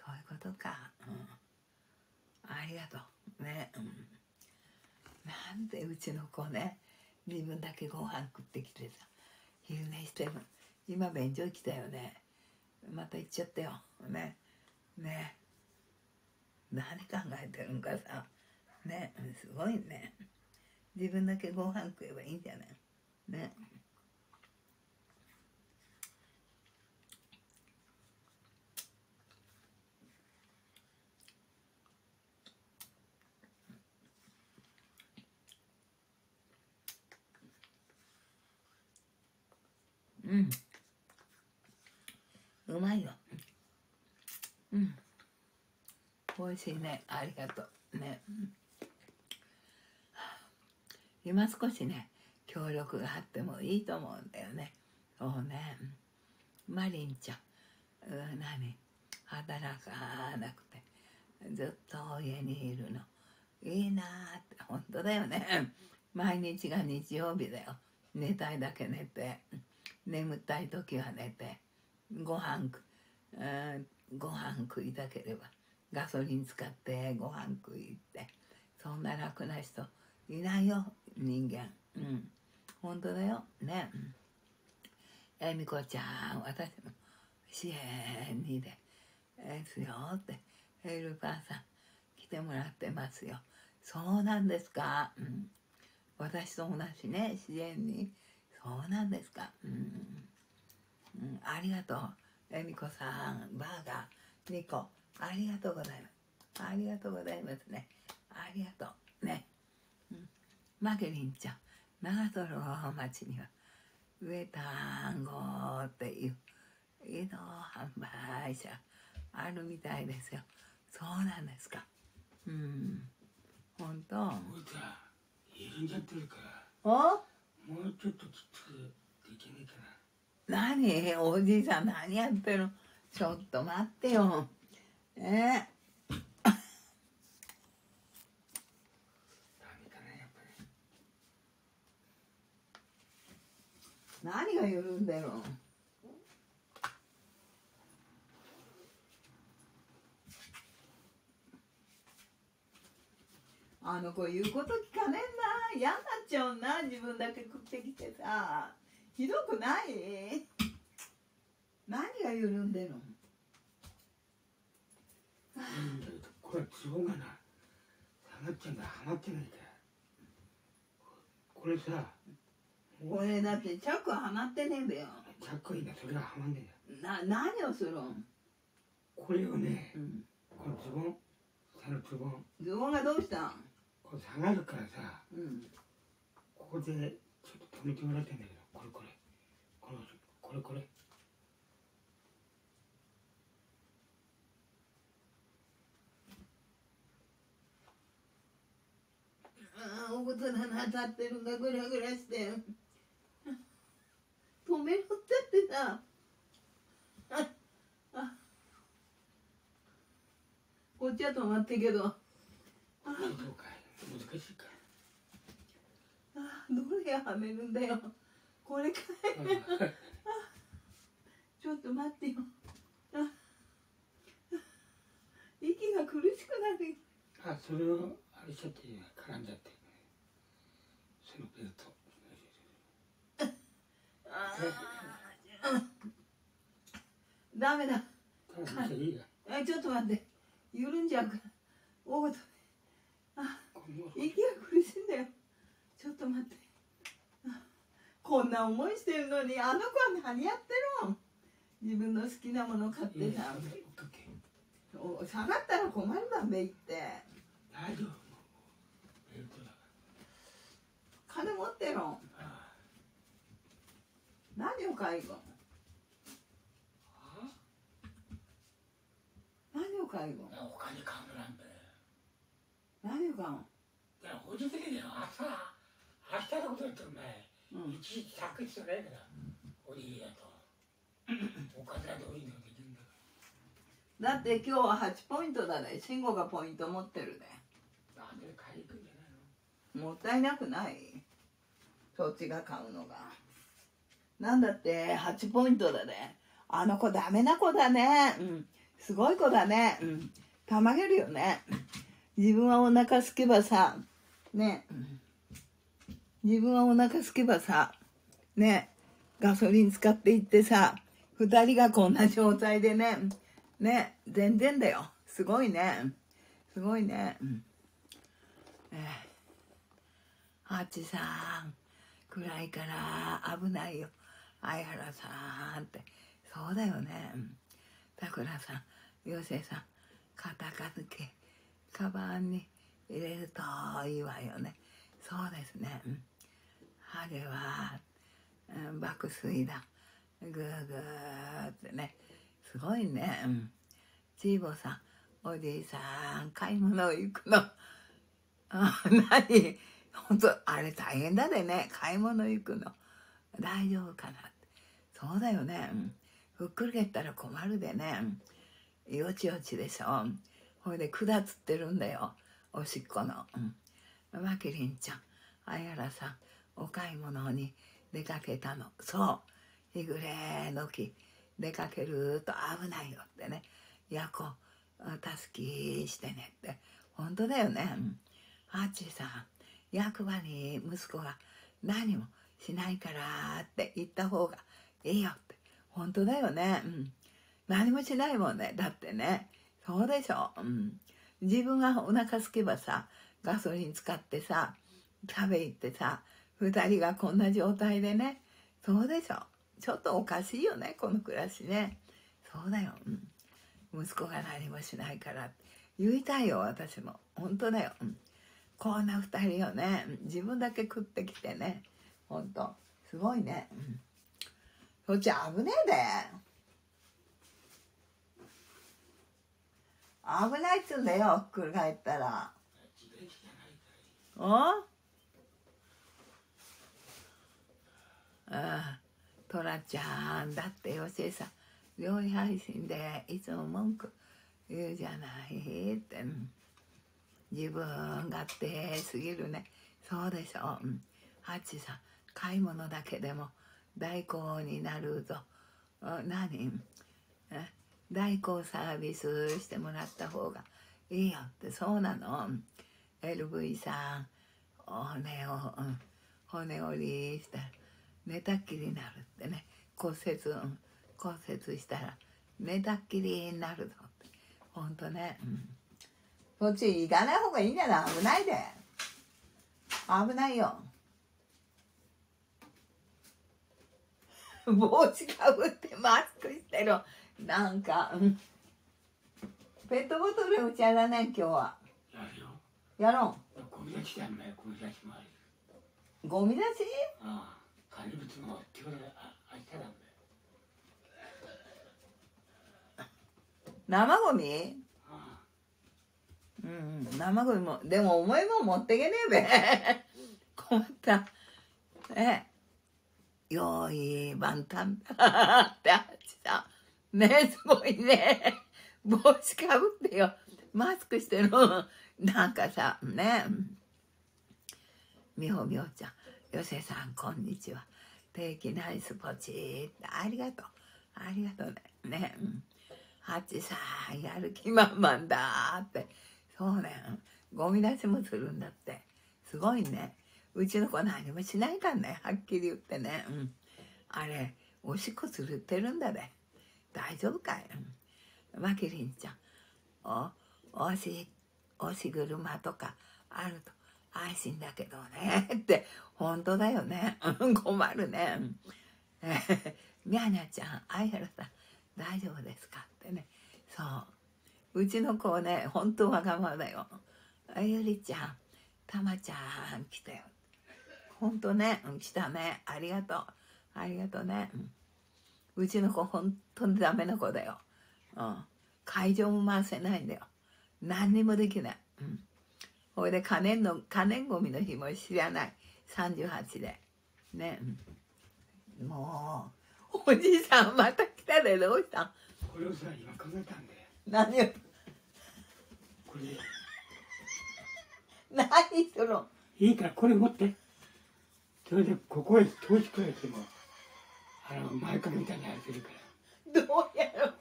そういうことか、うん、ありがとうね、うん、なんでうちの子ね自分だけご飯食ってきてさ昼寝してる今便所来たよね。また行っちゃったよ。ね。ね。何考えてるんかさ。ね。すごいね。自分だけご飯食えばいいんじゃない？ねうんうまいよ。うん。美味しいね。ありがとう。ね。今少しね協力があってもいいと思うんだよね。そうね。マリンちゃん。うん何？働かなくて。ずっと家にいるの。いいなって。本当だよね。毎日が日曜日だよ。寝たいだけ寝て。眠たい時は寝て。ご飯く、ご飯食いたければガソリン使ってご飯食いってそんな楽な人いないよ人間。うん。本当だよ。ね。えみこちゃん私も支援にでですよってヘルパーさん来てもらってますよ。そうなんですか、うん、私と同じね支援に。そうなんですか。うん、うん、ありがとう。えみこさんバーガー2個ありがとうございます。ありがとうございますね。ありがとう。ね、うん、マゲリンちゃん長瀞町には上単語っていう移動販売車あるみたいですよ。そうなんですか。うん。本当。こいつは緩んじゃってるから。お？もうちょっときつくできねえかな何？おじいさん何やってる？のちょっと待ってよ。え？ダメかなやっぱり何が緩んでるのあの子言うこと聞かねえんだ。嫌になっちゃうな自分だけ食ってきてさひどくない？何が緩んでるの？これはツボがな下がっちゃうんだはまってないんだよこれさこれだってチャックはまってねえんだよ。チャックいいなそれがはまんねえんだよ。な何をするん、これをねうん、このズボン下のズボン。ズボンがどうした？んこれ下がるからさうん。ここでちょっと止めてもらいたいんだけどこれこれ。ああおことだな立ってるんだ。グラグラして。止めろったってさああ。こっちは止まってけど。あ。どうか。い難しいか。あどれはめるんだよこれかいちょっと待ってよ。あ息が苦しくなるあそれをあれしちゃって絡んじゃって。そのベルト。ああダメだちょっと待って。緩んじゃうから。おごと息が苦しいんだよ。ちょっと待って。あこんな思いしてるのにあの子は何やってるの？自分の好きなもの買っいいてさ下がったら困るだべって。金持ってろ何を買い何を買いごあお金買うなんだよ何を買ういや補助的には朝明日のことだってお前うん。いちいち託してないから。おりやと。お金はどういうのできるんだ。かだって今日は8ポイントだね。慎吾がポイント持ってるね。らなんで買いに行くんじゃないの？もったいなくない？そっちが買うのが。なんだって8ポイントだね。あの子ダメな子だね。うん。すごい子だね。うん。たまげるよね。自分はお腹すけばさね。うん自分はお腹すけばさねガソリン使っていってさ2人がこんな状態でねね全然だよ。すごいね。すごいね。うん。ええ。ハチさん暗いから危ないよ。相原さんって。そうだよね。うん。さくらさん妖精さん片付けカバンに入れるといいわよね。そうですね。うん。ハゲは、爆睡だ。ぐーぐーってね。すごいね。ちいぼさんおじいさん買い物行くの。あ 何？本当あれ大変だでね。買い物行くの。大丈夫かな。そうだよね、ふっくり返ったら困るでね、よちよちでしょ。ほいで管つってるんだよ。おしっこの、うん、マキリンちゃんあやらさんお買い物に出かけたの。そう。日暮れの木出かけると危ないよってねやこ助けしてねって。本当だよね、うんハチさん役場に息子が何もしないからって言った方がいいよって。本当だよね。うん。何もしないもんね。だってね。そうでしょ。うん。自分がお腹すけばさガソリン使ってさ食べ行ってさ2人がこんな状態でね。そうでしょ。ちょっとおかしいよねこの暮らしね。そうだよ、うん、息子が何もしないから。言いたいよ私も。本当だよ、うん。こんな二人をね自分だけ食ってきてね。ほんとすごいね、うん、そっち危ねえで。危ないっつうんだよひっくり返ったら。おああトラちゃんだってよしえさん料理配信でいつも文句言うじゃないって。自分勝手すぎるね。そうでしょ。う、うん、ハチさん買い物だけでも代行になるぞ。何？代行サービスしてもらった方がいいよって。そうなの？LV さん骨を、うん、骨折りしたら寝たっきりになるってね。骨折、うん、骨折したら寝たっきりになるぞって。ほんとねうん。そっち行かない方がいいんじゃない？危ないで。危ないよ。帽子かぶってマスクしてる。なんか、ペットボトルお茶だね今日は。やるよ。やろう。ゴミ出しやんね。ゴミ出しもある。ゴミ出し？ああ管理物も今日あ明日なんだよ生ゴミ？うん生ゴミもでも重いもん持ってけねえべ。困った。え用意万端ってあっちさ。ねすごいね。帽子かぶってよ。マスクしてるなんかさね。みほみほちゃん。よせさんこんにちは。定期ナイスポチ。ありがとう。ありがとうね。ね。ハチさんやる気満々だって。そうね。ゴミ出しもするんだって。すごいね。うちの子何もしないからね。はっきり言ってね、うん、あれおしっこするってるんだで。大丈夫かい、うん、マキリンちゃん。おおしおし車とかあると。安心だけどね。って本当だよね。困るね。みゃにゃちゃんあやらさん大丈夫ですか？ってね。そう。うちの子ね本当わがままだよ。あゆりちゃんたまちゃん来たよ。本当ね、来たね。ありがとう。ありがとうね、うちの子本当にダメな子だよ、うん、会場も回せないんだよ。何にもできない、うん、ほいで可燃の可燃ごみの日も知らない。38で。ね、うん、もうおじいさんまた来たでどうした？これをさ今考えたんだよ何を？これ。何その？いいからこれ持って。それでここへ通しくらいてもあの前掛けみたいにやってるから。どうやろう？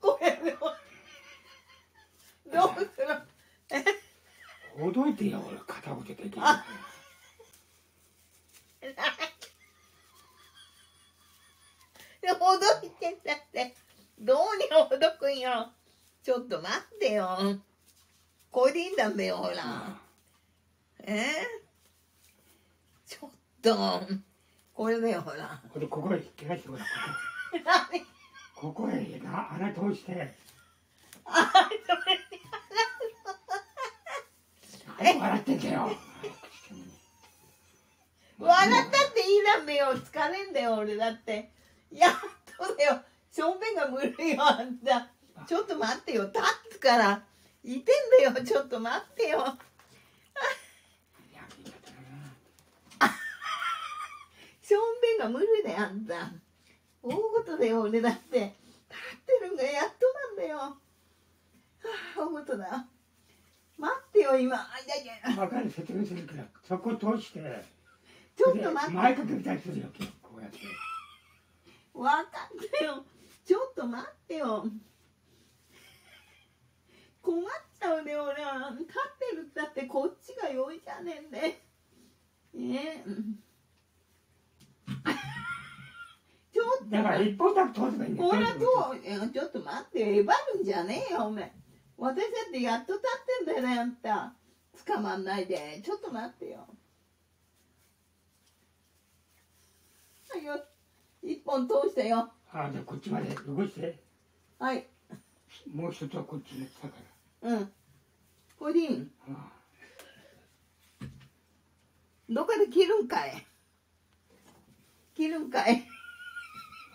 これどう？どうする？え？ほどいてよ俺片言できるほどいてだって。どうにほどくんよ。ちょっと待ってよ。これでいいんだべよほら。え？ちょっと。これだよほら。これここへ引き出してほらここへな穴通して。あそれ笑ってんだよ笑ったっていいだべよ疲れんだよ俺だって。やっとだよ。しょんべんが無理よあんた。ちょっと待ってよ。立つから。いてんだよ。ちょっと待ってよ。やけちゃったなしょんべんが無理だよあんた。大事だよ俺だって。立ってるんがやっとなんだよ。はあ大事だ。待ってよ今。あいやいや分かる。説明するからそこ通して。ちょっと待って。前かけたりするよこうやって。分かったよ。ちょっと待ってよ。困っちゃうね俺は。立ってるったってこっちが良いじゃねえんでねえちょっとだから一本だけ通せばいいんだよ。ちょっと待ってえばるんじゃねえよおめえ私だってやっと立ってんだよねあんた。捕まんないで。ちょっと待ってよ。はいよ一本通したよ。あじゃあこっちまで動いて。はい。もう一つはこっちの下かうん。コリンらあどこで切るんかい。切るんかい。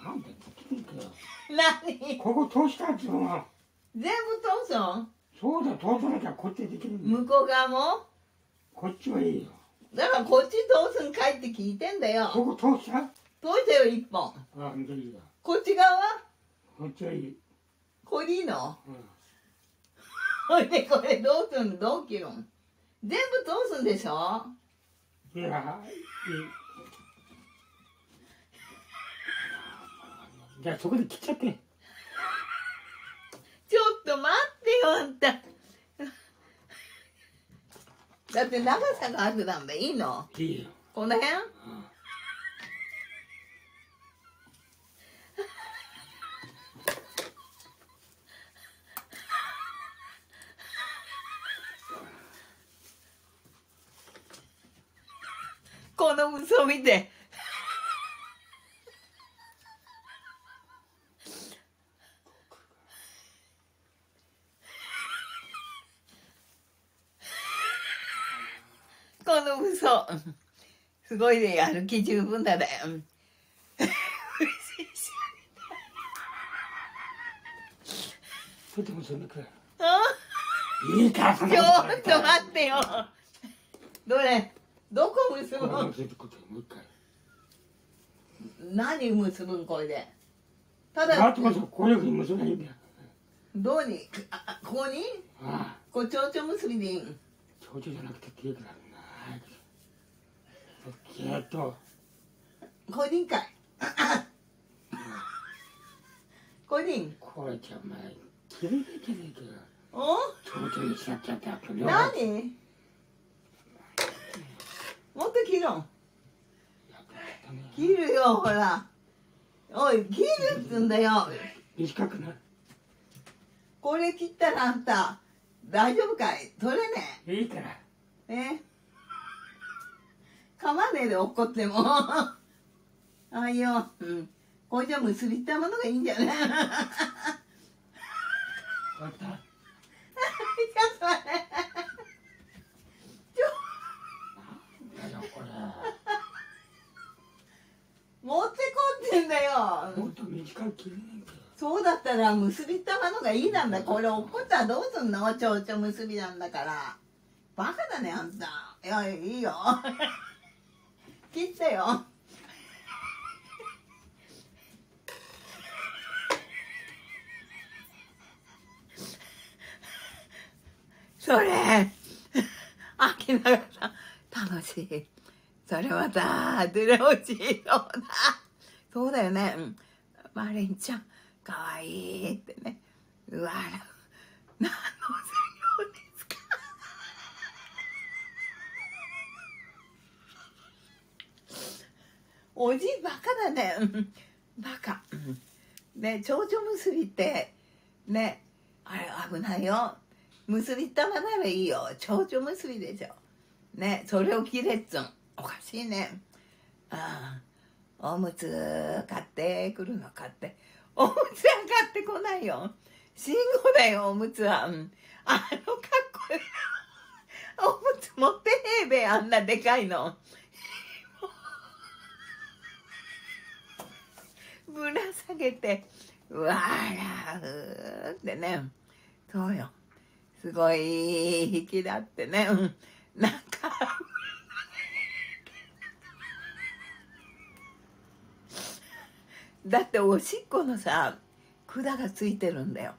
あなんでできるんかよ。何？ここ通したっていうのは全部通すんそうだ通さなきゃこっちでできる向こう側も？こっちはいいよ。だからこっち通すんかいって聞いてんだよ。ここ通した？通したよ一本。あじゃあいいよこっち側は？こっちはいい、これいいの？うん。ほいでこれどうすんの？どう切るん？全部通すんでしょ？いや、いい。じゃあそこで切っちゃって。ちょっと待ってよあんた。だって長さがあるなんでいいの？いいよ。この辺？うん。この嘘見てこの嘘すごいねやる気十分だね。うん。ちょなっと待ってよ。どれ？どこ結ぶんこれもう一回。もう一回。何結ぶんこれで？ただこに結んだよ。どうに？ここに？ああ、こう蝶々結びでいい蝶々じゃなくていいから。な。ぎゅっと。これでいいかいこれじゃお前。お？にしちゃった。何？もっと切ろん切るよほらおい切るっつうんだよ短くな。これ切ったらあんた大丈夫かい？取れねいいから。え？えかまねえで怒っても。ああいよ、うん、これじゃ結びったものがいいんじゃないちょっわかった。と待ってちょなんだよこれ。持ってこってんだよ。もっと短く切れないか。そうだったら結びったものがいいなんだ。これ怒ったらどうすんの？蝶々結びなんだから。バカだねあんた。いやいいよ切ってよ。それ秋永さん楽しい。それまた出てほしいそうだそうだよね、うん、マリンちゃんかわいいってね。う。わ何の作業おじバカだね。バカ。ね蝶々結びってねあれ危ないよ。結び玉ならいいよ。蝶々結びでしょ。ねそれを切れっつん。おかしいね。ああ。おむつ買ってくるの買って。おむつは買ってこないよ。信号だよおむつは、うん、あの格好でおむつ持ってねえべあんなでかいのバぶら下げて笑うってね。そうよ。すごい引きだってね。うん。なんか。だっておしっこのさ管がついてるんだよ。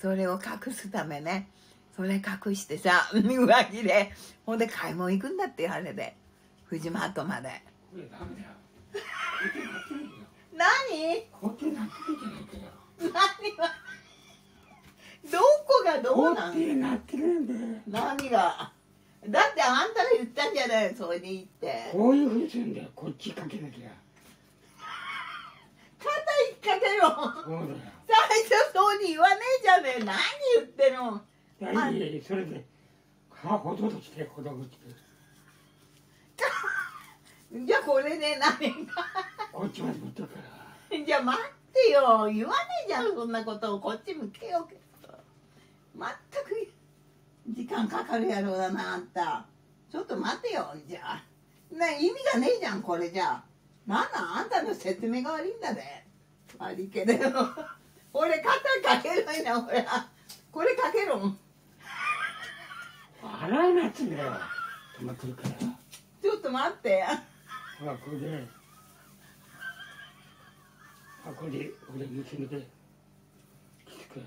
それを隠すためね。それ隠してさ上着で。ほんで買い物行くんだってよあれで藤マートまで。何？こっちなってるじゃないかよ。何は？どこがどうなこっちんなってるんだよ。何が？だってあんたが言ったんじゃないそれで言って。こういうふうにするんだよ。こっちかけなきゃ。肩引っ掛けろ。そうだよ。最初そうに言わねえじゃねえ。何言ってんの？それで歯ほどとしてほどて。じゃあこれで何こっちまで持ってるからじゃあ待ってよ。言わねえじゃんそんなことを。こっち向けようけど。全く時間かかるやろうだなあんた。ちょっと待てよじゃあ。な意味がねえじゃんこれじゃあ。なんなんあんたの説明が悪いんだで悪いけど。よ俺肩かけるんやほらこれかけろ。ん洗うなっつうんだよ。止まってるから。ちょっと待って。ほらこれであこれでこれ結んできつく。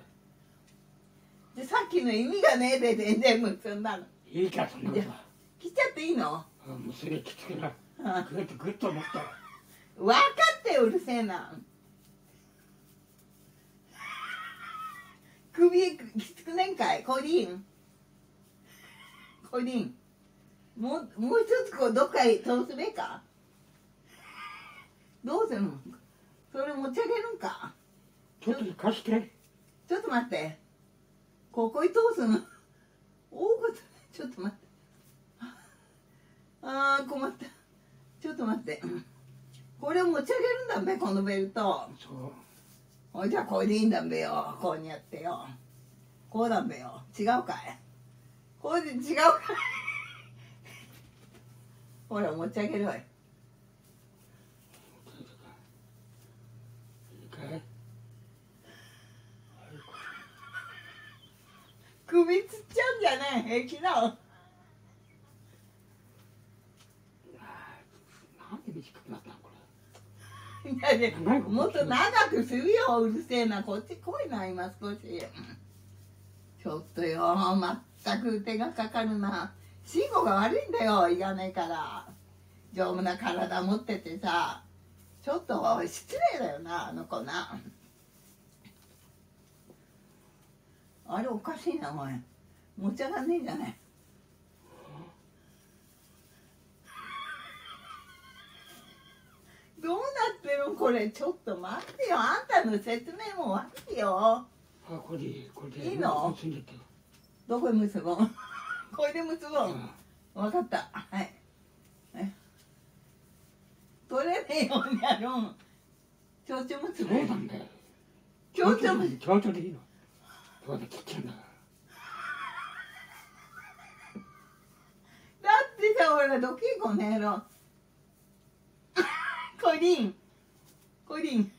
でさっきの意味がねえで全然結んだのいいかそんなことは。切っちゃっていいの？あもうそれきつくな。あグッとグッと持った。ら分かってようるせえな。首きつくねんかい？コリン。コリン。もうもう一つこうどっかへ通すべか？どうするの？それ持ち上げるんか？ちょっと貸して。ちょっと待って。ここへ通すの？大ことちょっと待って。ああ困った。ちょっと待って。うんこれを持ち上げるんだべこのベルト。そう。じゃあこれでいいんだべよ。こうにやってよ。こうだべよ。違うかい？これで違うかい？ほら持ち上げるわいいいかい首つっちゃうんじゃねえ平気だなんで短くなったのこいやいや長いこともっと長くするよ。うるせえなこっち。来いな今少し。ちょっとよ全く手がかかるな。慎吾が悪いんだよいがねえから。丈夫な体持っててさ。ちょっと失礼だよなあの子なあれおかしいなお前。持ち上がんねえじゃないどうなってるこれ？ちょっと待ってよ。あんたの説明も悪いよ。これでこれでいいの？どこへ結ぶん これで結ぶんうん。分かった。はい。はい。取れねえようにやるん。蝶々結ぶそうなんだよ。蝶々結ぶちょうどでいいの？そうだ切っちゃうんだってさほらどけこの野郎コリン。コリン。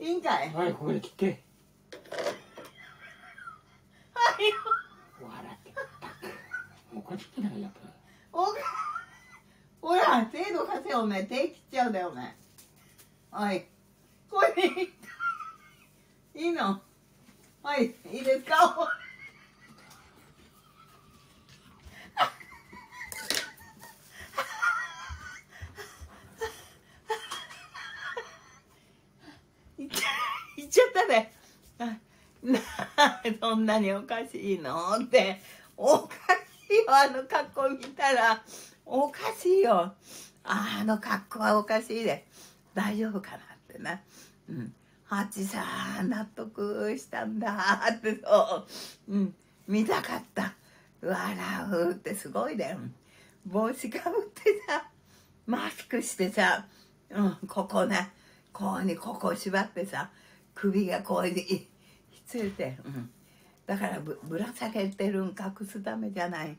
いいんかい？はいはいここで切って。はい。笑ってったく。もうこっち来ないやっぱ。おほら手どかせよおめえ。手切っちゃうだよおめえ。はい。これいいの？はいいいですか？いっちゃいっちゃったね。そんなにおかしいの？って。おかしいよあの格好見たら。おかしいよ。ああの格好はおかしいで。大丈夫かな？ってな。うん。ハチさ納得したんだってそう。うん。見たかった。笑うってすごいだよ帽子かぶってさマスクしてさ、うん、ここね。こうにここ縛ってさ首がこうにひついて、うん、だからぶぶら下げてるん隠すためじゃない。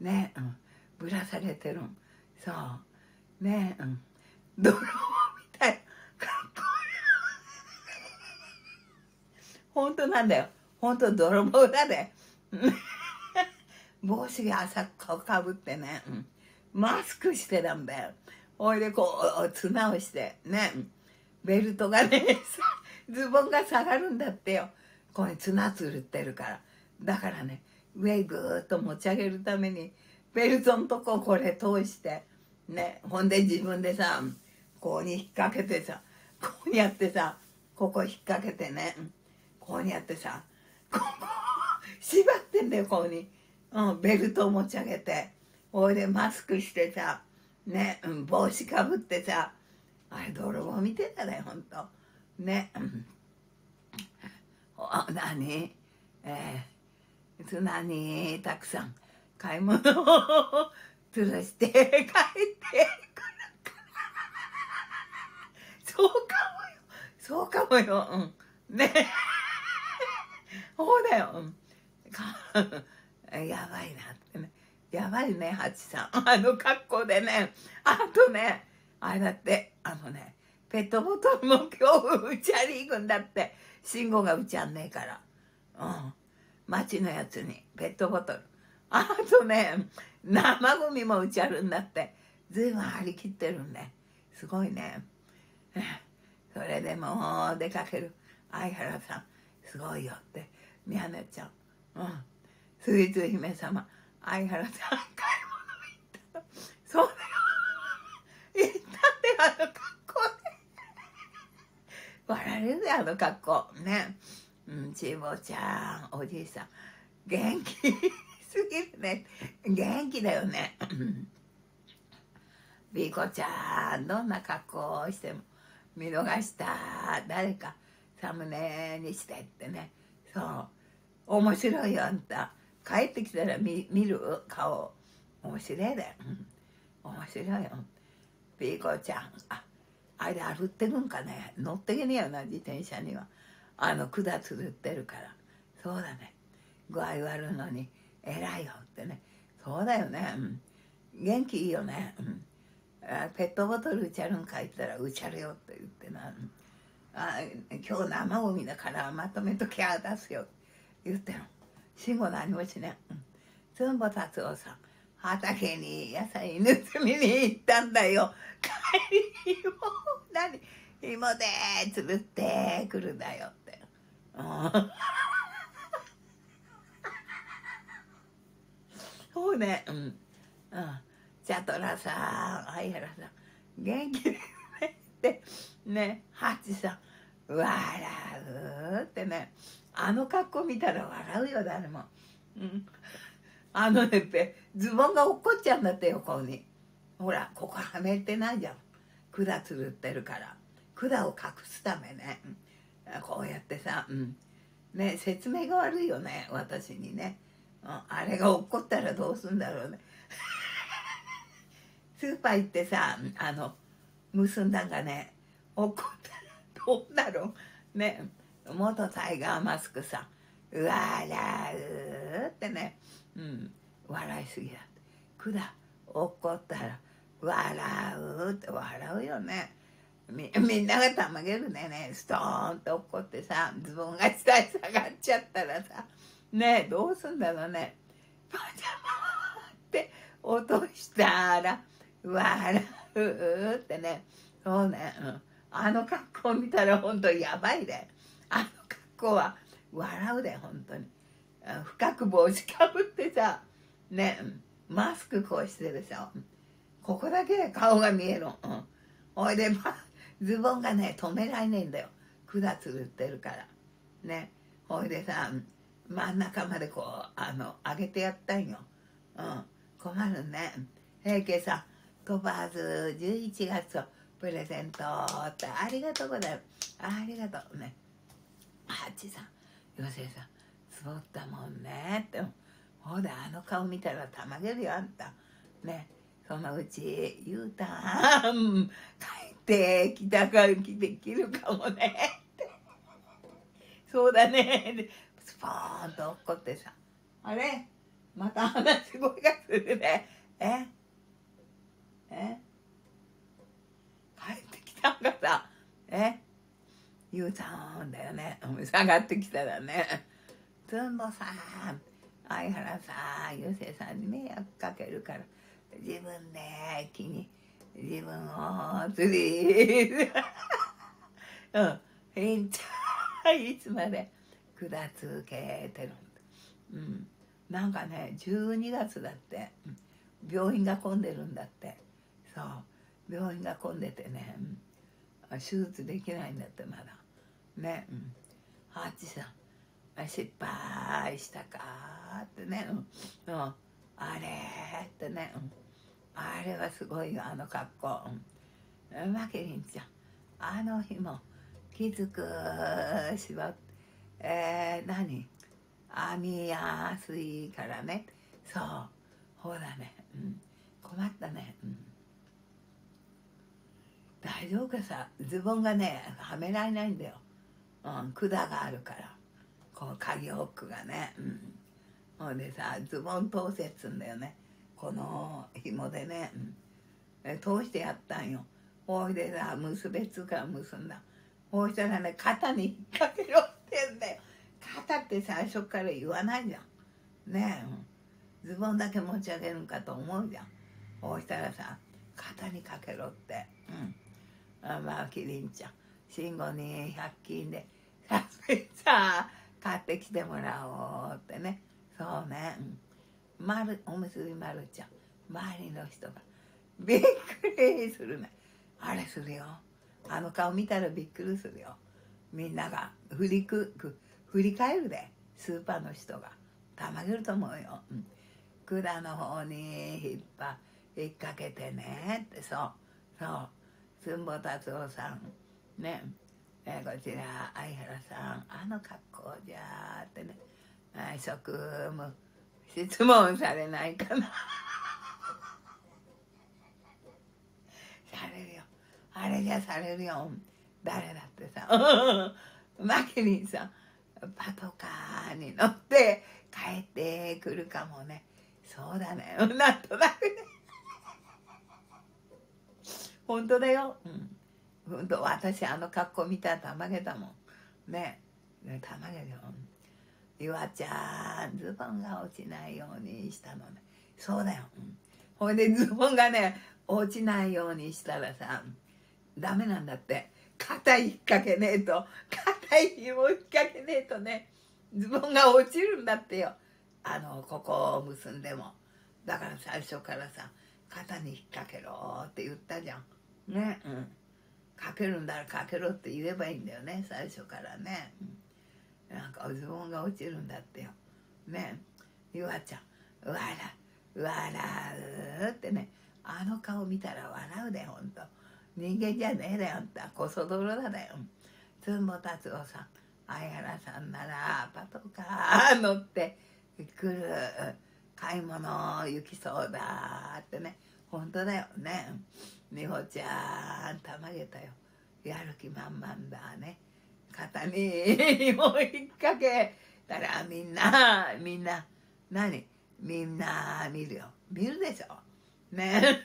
ね。うん。ぶら下げてるん。そう。ね。うん。泥本当なんだよ。本当泥棒だで帽子が朝かぶってね、うん。マスクしてたんだよ。ほいでこう綱をしてね。ベルトがねズボンが下がるんだってよ。これ綱つるってるから。だからね上ぐーっと持ち上げるためにベルトのとここれ通してね。ほんで自分でさこうに引っ掛けてさこうやってさここ引っ掛けてねこうやってさここ縛ってんだよこうに、うん、ベルトを持ち上げて。おいでマスクしてさね、うん、帽子かぶってさあれ泥棒見てたねほんと。ね、うん。お何？えー、砂にたくさん。買い物を 吊るして帰ってくるから。そうかもよ。そうかもよ。うん。ね。そうだよ、やばいなってね。やばいねハチさん。あの格好でね。あとねあれだってあのねペットボトルも今日うちゃり行くんだって信号がうちゃんねえから。うん。町のやつにペットボトル。あとね生ゴミもうちあるんだって。ずいぶん張り切ってるんですごいね。それでもう出かける。相原さん。すごいよって。宮根ちゃん。うん。スイーツ姫様。相原さん買い物行ったの。そうだよ。行ったってあの格好で笑われるよあの格好。ね。うんちぼちゃんおじいさん。元気すぎるね。元気だよね。ビーコちゃんどんな格好をしても見逃した。誰かサムネにしてってね。そう。面白いよあんた。帰ってきたら見見る？顔。面白いだよ、うん、面白いよ。ピーコちゃん。ああれ歩ってくんかね。乗ってけねえよな自転車には。あの管つるってるから。そうだね。具合悪いのに偉いよってね。そうだよね、うん、元気いいよね、うん、ペットボトルうちゃるんか言ったらうちゃるよって言ってな、あ今日生ゴミだからまとめときゃ出すよ。言ってる慎吾何もしねん、つん。ぼ達夫さん。畑に野菜盗みに行ったんだよ。帰り芋何？芋でつぶってくるんだよって。そうね。うん。うん。チャトラさん。相原さん。元気でねってねハチさん笑うってねあの格好見たら笑うよ誰も、うん、あのねっズボンが落っこっちゃうんだって横に。ほらここはめてないじゃん。管つるってるから。管を隠すためね。こうやってさ、うん、ね説明が悪いよね私にね、うん、あれが落っこったらどうすんだろうね。スーパー行ってさあの結んだがね。落ったらどうだろうね。元タイガーマスクさん。笑うってね。うん。笑いすぎだって。管落ったら笑うって笑うよね。みんながたまげるね。ねストーンと落っこってさズボンが下に下がっちゃったらさ。ね。どうすんだろうね。パジャマって落としたら笑う。ううってね。そうね、うん、あの格好見たらほんとやばいね。あの格好は笑うで本当に。深く帽子かぶってさ。ね。マスクこうしてるでしょ。ここだけで顔が見えるうん。おいで、ま、ズボンがね止められねえんだよ。管つるってるから。ね。ほいでさ真ん中までこうあの上げてやったんよ。うん。困るね。平家さん飛ばず11月をプレゼントって。ありがとうございます。ありがとう。ね。ハチさん。妖精さんつぼったもんね。って。ほらあの顔見たらたまげるよあんた。ね。そのうち言うたん。帰ってきたかきできるかもね。って。そうだね。スポーンと落っこってさ。あれ？また話し声がするね。え？え？帰ってきたんかさえ？言言うたんだよね。下がってきたらね「つんぼさん相原さんゆうせいさんに迷惑かけるから。自分で気に自分を釣り。うん。いいつまで下続けてるんうん。なんかね12月だって。病院が混んでるんだって。そう。病院が混んでてね、手術できないんだってまだ。ね。うん。ハーチさん。失敗したかってね、うん、う、あれってね、あれはすごいよあの格好、うん、マケリンちゃん。あの日もきつく縛って。えー、何？編みやすいからね。そう。ほらね、うん、困ったね、うん、大丈夫かさ。ズボンがねはめられないんだよ、うん、管があるから。こう鍵ホックがね、うん、ほんでさズボン通せっつんだよね。この紐でね、うん、通してやったんよ。ほいでさ結べっつうから結んだ。ほうしたらね肩に引っ掛けろってんだよ。肩って最初から言わないじゃん。ねえ。ズボンだけ持ち上げるんかと思うじゃん。こうしたらさ肩にかけろって。うん。あまあキリンちゃん。慎吾に100均で。ささ買ってきてもらおうってね。そうね、うん、丸おむすび丸ちゃん。周りの人が。びっくりするね。あれするよ。あの顔見たらびっくりするよ。みんなが。振りくく振り返るで。スーパーの人が。たまげると思うよ、うん、管の方に引っ張引っ掛けてねって。そう。そう。寸保達夫さん。ね。えこちら相原さん。あの格好じゃってね。職務質問されないかな。されるよ。あれじゃされるよ。誰だってさ。マキリンさん。パトカーに乗って帰ってくるかもね。そうだね。なんとなくね。本当だよ、うん、本当私あの格好見たらたまげたもん。ね。ねたまげるよゆわちゃんズボンが落ちないようにしたのね。そうだよ、うん、ほいでズボンがね落ちないようにしたらさダメなんだって。肩引っ掛けねえと。肩紐引っ掛けねえとね。ズボンが落ちるんだってよ。あのここを結んでも。だから最初からさ肩に引っ掛けろって言ったじゃんね。うん。かけるんだらかけろって言えばいいんだよね最初からね、うん、なんかズボンが落ちるんだってよ。ね。ゆわちゃん。笑う。笑うってね。あの顔見たら笑うでほんと。人間じゃねえだよあんたこそ泥だだよ。つんぼ達夫さん。相原さんならパトカー乗って来る。買い物行きそうだってね。本当だよね美穂ちゃんたまげたよ。やる気満々だね。肩に紐引っ掛け。たらみんなみんな何？みんな見るよ。見るでしょ？ね。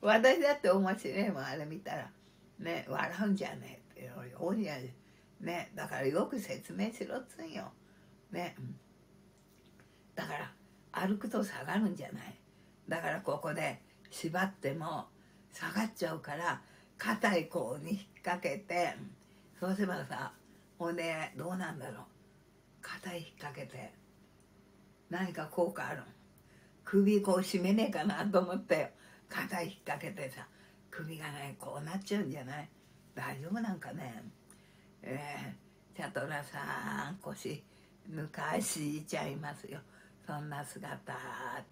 私だって面白いもんあれ見たら。ね笑うんじゃねえっておじやねだからよく説明しろっつんよ。ね。だから歩くと下がるんじゃない？だからここで縛っても下がっちゃうから硬い甲に引っ掛けてそうすればさほんでどうなんだろう。硬い引っ掛けて何か効果ある首こう締めねえかなと思ったよ肩引っ掛けてさ首がねこうなっちゃうんじゃない？大丈夫なんかね？えー、チャトラさん腰抜かしちゃいますよ。そんな姿っ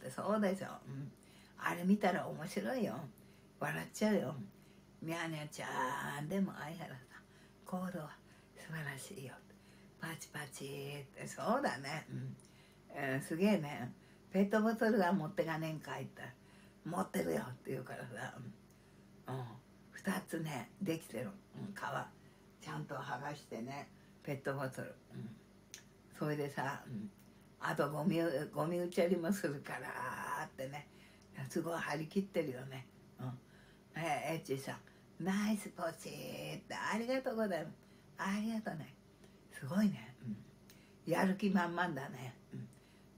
てそうでしょ、うん、あれ見たら面白いよ。笑っちゃうよ。みゃにゃちゃんでも相原さん。行動は素晴らしいよ。パチパチって。そうだね、うん。えー、すげえね。ペットボトルは持ってかねんかいって。持ってるよって言うからさ、うん、2つねできてる、うん、皮。ちゃんと剥がしてね。ペットボトル、うん、それでさ、うん、あとゴミゴミ打ちやりもするからってね。すごい張り切ってるよね、うん、えエッチさん。ナイスポチって。ありがとうございます。ありがとうね。すごいね、うん、やる気満々だね、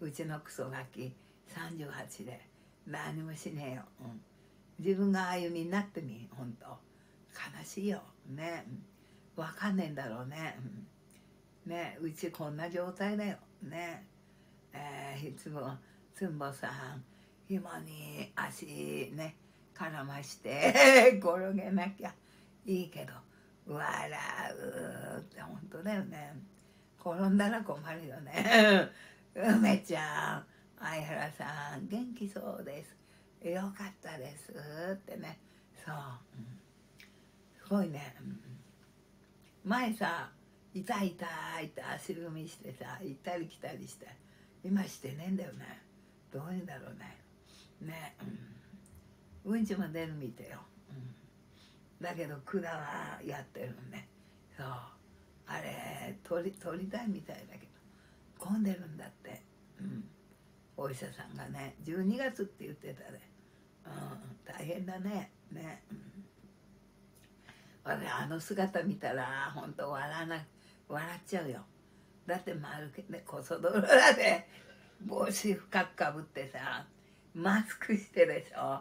うん、うちのクソガキ。38で。何もしねえよ、うん、自分が歩みになってみ本当。悲しいよ。ね。わかんねえんだろうね、ねうちこんな状態だよ。ね。えー、いつもつんぼさん紐に足ね絡まして 転げなきゃいいけど笑うって本当だよね。転んだら困るよね。梅ちゃん相原さん元気そうです。よかったですってね。そう、すごいね、前さ痛い痛いって足踏みしてさ行ったり来たりして。今してねえんだよね。どういうんだろうね。ね。うん。うんちも出るみてよ、うん、だけど管はやってるね。そう。あれ取り取りたいみたいだけど。混んでるんだって。うん。お医者さんがね12月って言ってたで、うん、大変だね。ね、うん、あの姿見たら本当笑わな笑っちゃうよ。だって丸けねこそ泥だで帽子深くかぶってさマスクしてでしょ。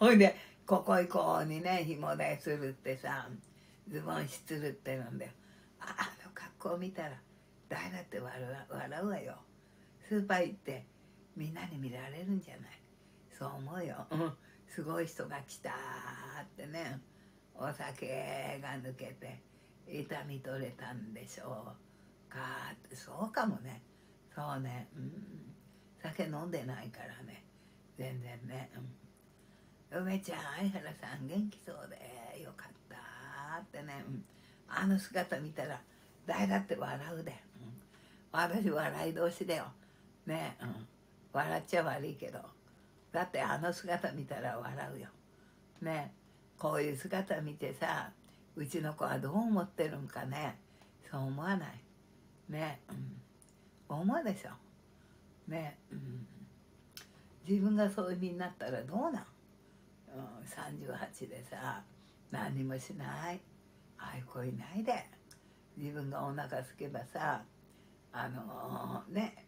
ほいでここいこうにね紐でするってさズボンしつるってなんだよ。あの格好見たら誰だって笑う笑うわよ。スーパー行ってみんなに見られるんじゃない。そう思うよ、すごい人が来たってねお酒が抜けて痛み取れたんでしょう。かそうかもね。そうね。うん。酒飲んでないからね。全然ね、うん、梅ちゃん相原さん元気そうでよかったってね、うん、あの姿見たら誰だって笑うで、うん、私笑い同士だよ。ね。うん。笑っちゃ悪いけど。だってあの姿見たら笑うよ。ね。こういう姿見てさうちの子はどう思ってるんかね。そう思わない。ね。うん思うでしょ。ね。うん自分がそういう身になったらどうなん、うん、38でさ何もしない。あいう子いないで。自分がお腹すけばさあのー、ね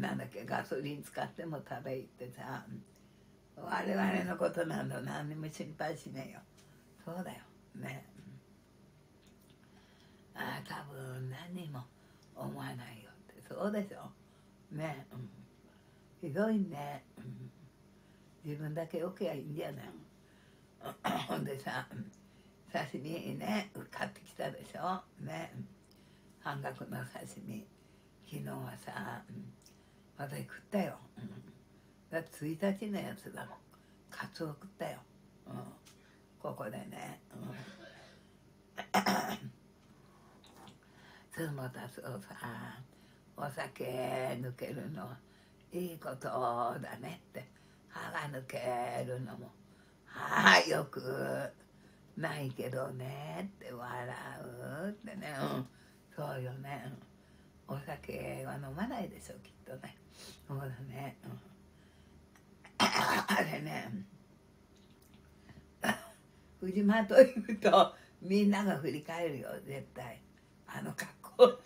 なんだっけガソリン使っても食べ行ってさ我々のことなど何にも心配しねえよ。そうだよ。ね。ああ多分何にも思わないよって。そうでしょ？ね。うん。ひどいね、自分だけよけばいいんじゃない？ほん。でさ刺身ね買ってきたでしょ？ね。半額の刺身。昨日はさ、うん、私食ったよ、うん、だって1日のやつだもん。カツオ食ったよ、うん、ここでね、うん、つもたつをさ。お酒抜けるのいいことだねって。歯が抜けるのも。はあよくないけどねって笑うってね、うん、そうよね、うん。お酒は飲まないでしょきっとね。そうだね、うん、あれね。藤間というとみんなが振り返るよ絶対。あの格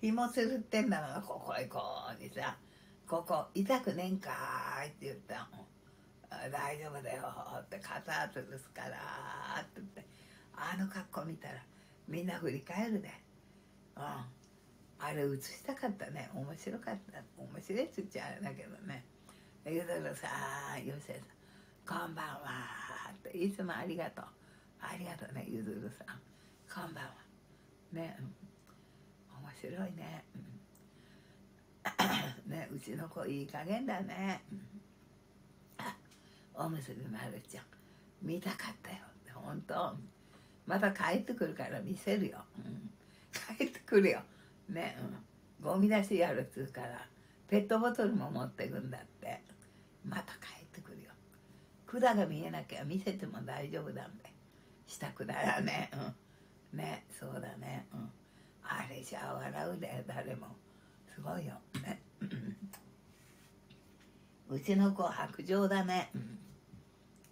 紐するってんだからここへこうにさ「ここ痛くねんかい」って言ったもん「大丈夫だよ」って「肩圧ですから」って言って。あの格好見たらみんな振り返るで。うん。あれ映したかったね。面白かった。面白いっつっちゃあれだけどね。だけどさよせさんこんばんはって。いつもありがとう。ありがとうねゆずるさん。こんばんは。ね、面白いね、うん、ねうちの子いい加減だね、おむすびまるちゃん。見たかったよ。本当。また帰ってくるから見せるよ、帰ってくるよ。ね、うん、ゴミ出しやるっつうからペットボトルも持ってくんだって。また帰ってくるよ。管が見えなきゃ見せても大丈夫なんでしたくだらね。うん。ねそうだね。うん。あれじゃ笑うで誰も。すごいよ。ね。うちの子白状だね、うん、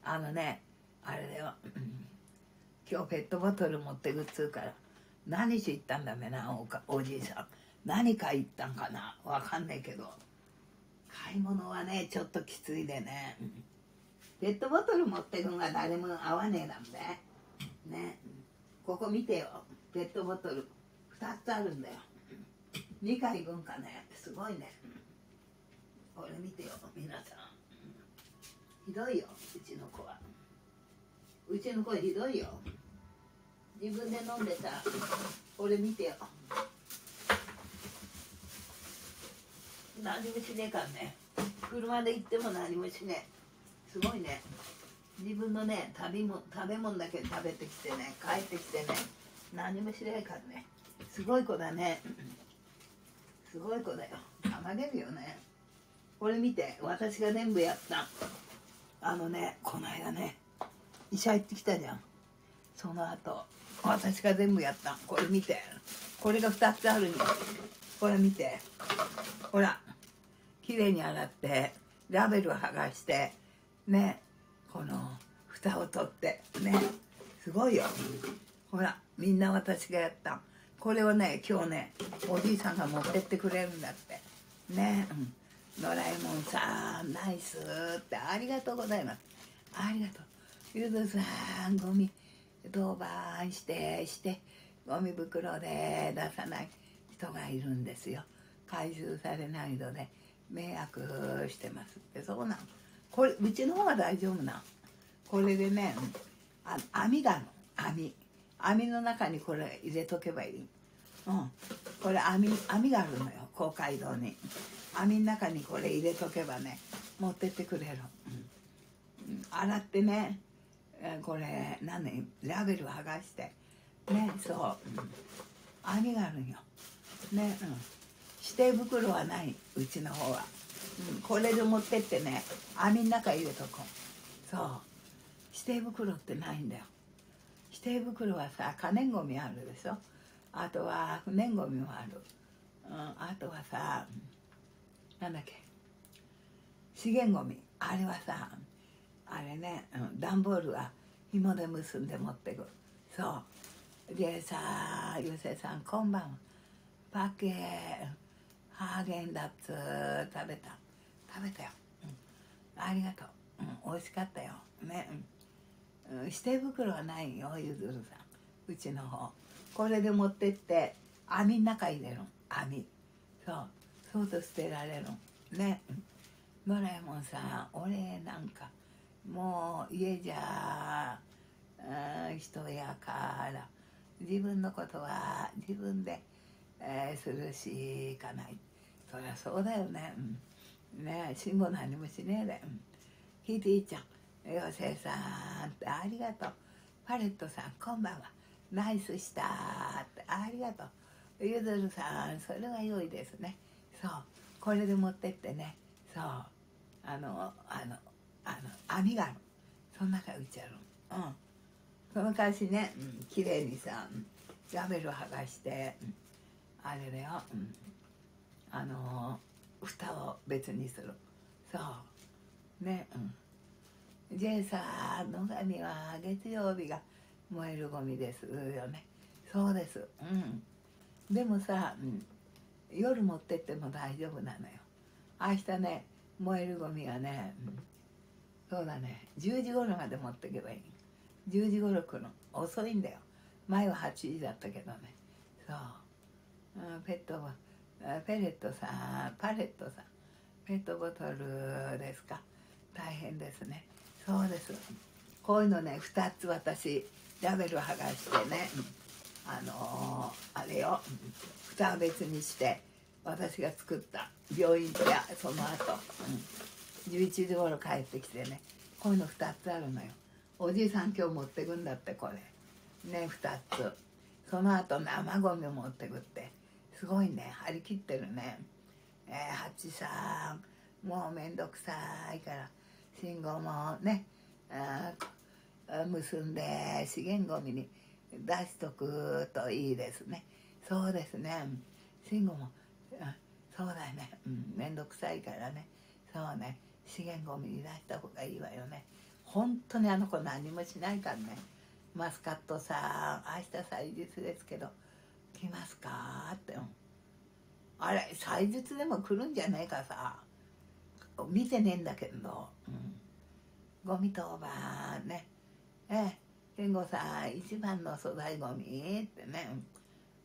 あのねあれだよ。今日ペットボトル持ってくっつうから何し行ったんだめなおかおじいさん。何買い行ったんかなわかんないけど。買い物はねちょっときついでね。ペットボトル持ってくんが誰も合わねえなんでねここ見てよ。ペットボトル2つあるんだよ。2回分かねすごいね。これ見てよ皆さん。ひどいようちの子は。うちの子ひどいよ。自分で飲んでさこれ見てよ。何もしねえからね。車で行っても何もしねえ。すごいね。自分のね食べも食べ物だけ食べてきてね帰ってきてね何もしないからねすごい子だね。すごい子だよ。たまげるよね。これ見て私が全部やった。あのねこの間ね医者行ってきたじゃん。その後私が全部やった。これ見て。これが2つあるんよ。これ見て。ほらきれいに洗ってラベルを剥がしてねこの蓋を取ってねすごいよ。ほらみんな私がやった。これをね今日ねおじいさんが持ってってくれるんだって。ねうん。ドラえもんさんナイスって。ありがとうございます。ありがとう。ゆずさんゴミ当番してしてゴミ袋で出さない人がいるんですよ。回収されないので迷惑してますって。そうなんこれうちの方が大丈夫な。これでねあ網があるの。網。網の中にこれ入れとけばいい。うん。これ網網があるのよ。公会堂に。網の中にこれ入れとけばね持ってってくれる、うん。洗ってねこれ何ラベル剥がして。ねそう、うん。網があるんよ。ねうん。指定袋はない。うちの方は、これで持ってってね。網の中入れとこう。そう。指定袋ってないんだよ。指定袋はさ可燃ごみあるでしょ？あとは不燃ごみもある、うん、あとはさなんだっけ？資源ごみあれはさあれね、うん、段ボールは紐で結んで持ってく。そう。でさゆせさんこんばんは。パケハーゲンダッツ食べた。食べたよ、うん、ありがとう、うん、美味しかったよ。ね、うん、うん。指定袋はないよゆずるさん。うちの方。これで持ってって網の中入れる網。そう。そうと捨てられるね。ドラえもんさん俺なんかもう家じゃ人やから自分のことは自分で、えーするしかない。そりゃそうだよね、うん、ねえ慎吾何もしねえで、うん、キティちゃん。妖精さんってありがとう。パレットさんこんばんは。ナイスしたってありがとう。ゆずるさんそれは良いですね。そう。これで持ってってね。そう。あのあのあの網がある。その中に打ちあるうん。その昔ね、うん、綺麗にさうんラベル剥がして、うん。あれだよ、うん、あの蓋を別にする。そう。ね。うん。J さん野上は月曜日が燃えるゴミですよね。そうです。うん。でもさ、うん、夜持ってっても大丈夫なのよ。明日ね燃えるゴミはね、うん。そうだね。10時頃まで持ってけばいい。10時頃来るの遅いんだよ。前は8時だったけどね。そう、ペットボあペレットさんパレットさん。ペットボトルですか？大変ですね。そうです。こういうのね2つ私ラベル剥がしてねあのーあれよ蓋は別にして私が作った病院やその後、うん、11時頃帰ってきてねこういうの2つあるのよ。おじいさん今日持ってくんだってこれ。ね2つ。その後生ゴミ持ってくって。すごいね。張り切ってるね。えー、ハチさんもうめんどくさいから。信号もねあ結んで資源ゴミに出しとくといいですね。そうですね。慎吾もそうだよね。うん面倒くさいからね。そうね。資源ゴミに出した方がいいわよね。本当にあの子何もしないからね。マスカットさん明日祭日ですけど。来ますか？って。あれ祭日でも来るんじゃないかさ。見てねえんだけど、うん、ゴミ当番ね。ええ。健吾さん一番の粗大ゴミ。ってね。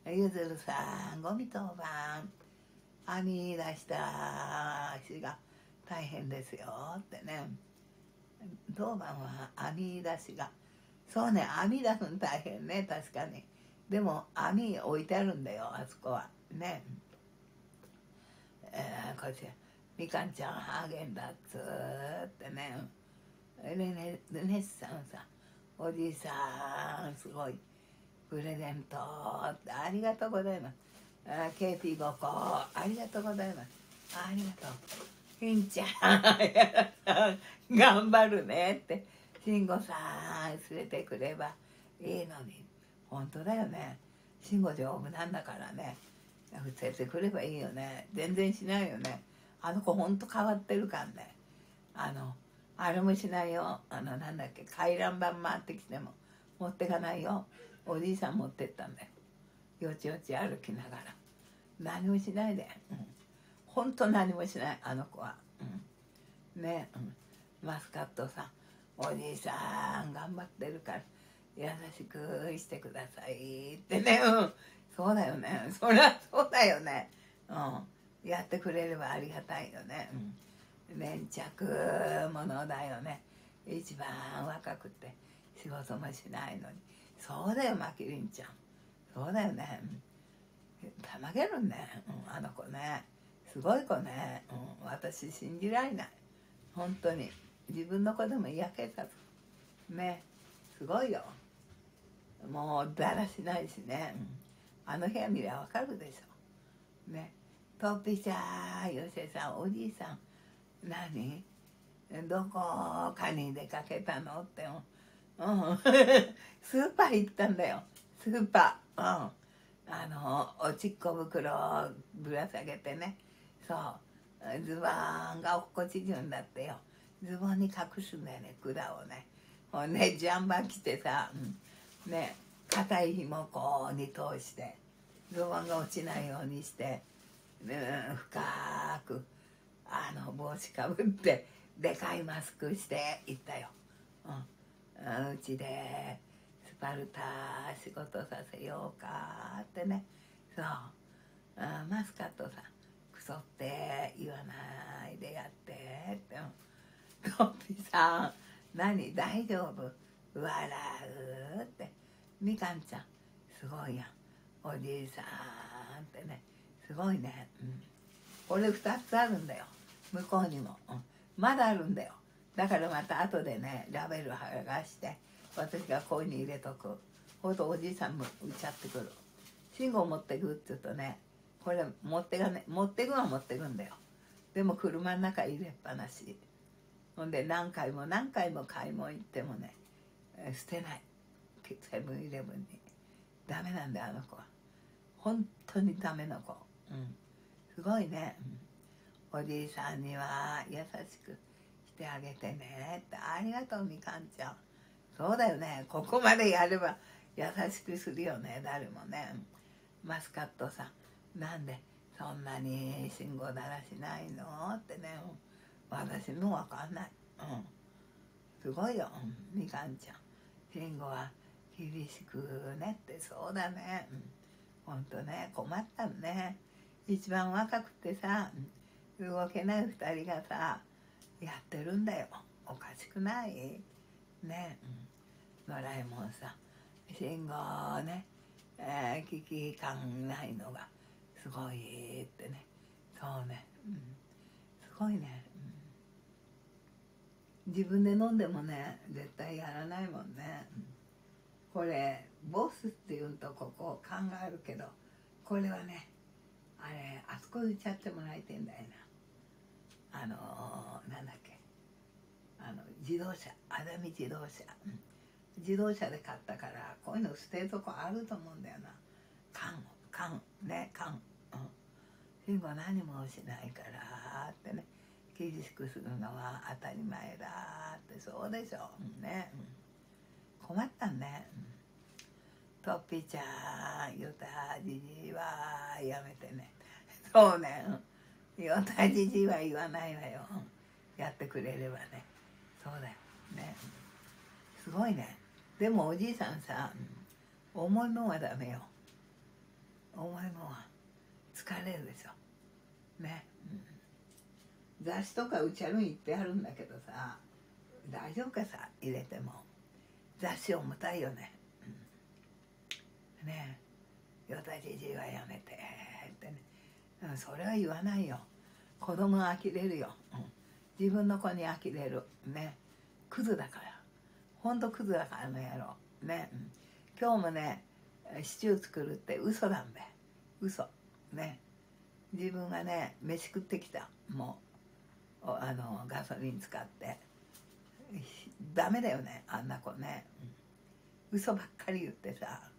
ゆずるさんゴミ当番。編み出した足が大変ですよ。ってね。当番は編み出しが。そうね編み出すの大変ね。確かに。でも網置いてあるんだよあそこは。ね。えー、こちらみかんちゃんハーゲンダッツってね。レネルネッサンさんおじいさんすごいプレゼントってありがとうございます。あ KP 5個ありがとうございます。ありがとう。ひんちゃん 頑張るねって慎吾さん連れてくればいいのに本当だよね。慎吾丈夫なんだからね。連れてくればいいよね。全然しないよね。あの子ほんと変わってるからね。あのあれもしないよ。あのなんだっけ。回覧板回ってきても持ってかないよ。おじいさん持ってったんだよ。よちよち歩きながら。何もしないで、うん、ほんと何もしない。あの子は、うん、ね、うん、マスカットさん。おじいさん頑張ってるから。優しくしてくださいってね、うん、そうだよね。そりゃそうだよね。うん。やってくれればありがたいよね、うん、粘着ものだよね。一番若くて仕事もしないのに。そうだよマキリンちゃん。そうだよね。たまげるね、うん、あの子ね。すごい子ね、うん、私信じられない。本当に。自分の子でも嫌気さずね。すごいよもうだらしないしね、うん、あの部屋見りゃわかるでしょ。ね。トピちゃん吉江さんおじいさん何？どこかに出かけたの？ってう。ん。スーパー行ったんだよ。スーパー。うん。あのおちっこ袋をぶら下げてね。そう。ズボンが落っこちるんだってよ。ズボンに隠すんだよね管をね。ほんでジャンバー着てさ、うん、ね硬い紐こうに通してズボンが落ちないようにして、うん、深くあの帽子かぶってでかいマスクして行ったよ。うん、うちでスパルタ仕事させようかってね。そう。あマスカットさんクソって言わないでやってって。トッピさん何大丈夫？笑うって。みかんちゃん。すごいやん。おじいさんってね。すごいね、うん、これ2つあるんだよ。向こうにも、うん、まだあるんだよ。だからまた後でねラベル剥がして私がこういうに入れとく。ほんとおじいさんも売っちゃってくる。信号持ってくって言うとねこれ持ってがね持ってくは持ってくんだよ。でも車の中入れっぱなし。ほんで何回も何回も買い物行ってもね捨てない。セブンイレブンに。ダメなんだよあの子は。本当にダメな子。うん。すごいね、うん、おじいさんには優しくしてあげてね。ってありがとうみかんちゃん。そうだよね。ここまでやれば優しくするよね。誰もね。マスカットさん。なんでそんなに信号だらしないの？ってね。私もわかんない。うん。すごいよ、みかんちゃん。慎吾は厳しくねってそうだね。うん、ほんとね、困ったね。一番若くてさ、動けない二人がさ、やってるんだよ。おかしくない？ね。うん。野良えもんさ、慎吾ね、えー、危機感ないのがすごいってね。そうね。うん。すごいね。自分で飲んでもね絶対やらないもんねこれボスっていうとここ考えるけどこれはねあれあそこでちゃってもらいてんだよな。あのー、なんだっけ。あの自動車あだみ自動車、自動車で買ったからこういうの捨てるとこあると思うんだよな。缶缶ね缶。うん。慎吾何もしないからってね。厳しくするのは当たり前だって。そうでしょ。うね、うん、困ったね、うん、トッピーちゃんユタじじいはやめてね。そうね。ユタじじいは言わないわよ。やってくれればね。そうだよね。すごいね。でもおじいさんさ重いもんはダメよ。重いもんは。疲れるでしょ。ね、うん、雑誌とかうちゃるにいっぱいあるんだけどさ大丈夫かさ入れても。雑誌重たいよね、ねえよたじじいはやめてってね、それは言わないよ。子供は呆れるよ、うん、自分の子に呆れる。ね。クズだから。ほんとクズだからあの野郎。ね、うん、今日もねシチュー作るって嘘なんだよ嘘。ね。自分がね飯食ってきた。もう。あのガソリン使って。ダメだよね。あんな子ね、うん、嘘ばっかり言ってさ「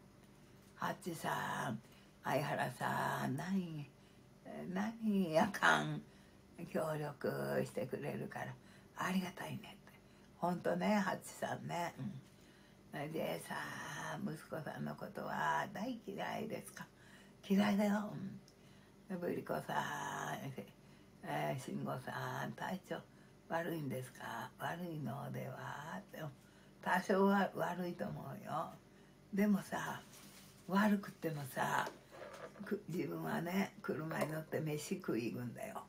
ハチさん相原さん何何やかん協力してくれるから。ありがたいね」って。ほんとねハッチさんね、うん、でさ息子さんのことは大嫌いですか？嫌いだよ、うん、ブリコさん、えー、慎吾さん体調悪いんですか？悪いのでは？って。多少は悪いと思うよ。でもさ悪くてもさ自分はね車に乗って飯食い行くんだよ。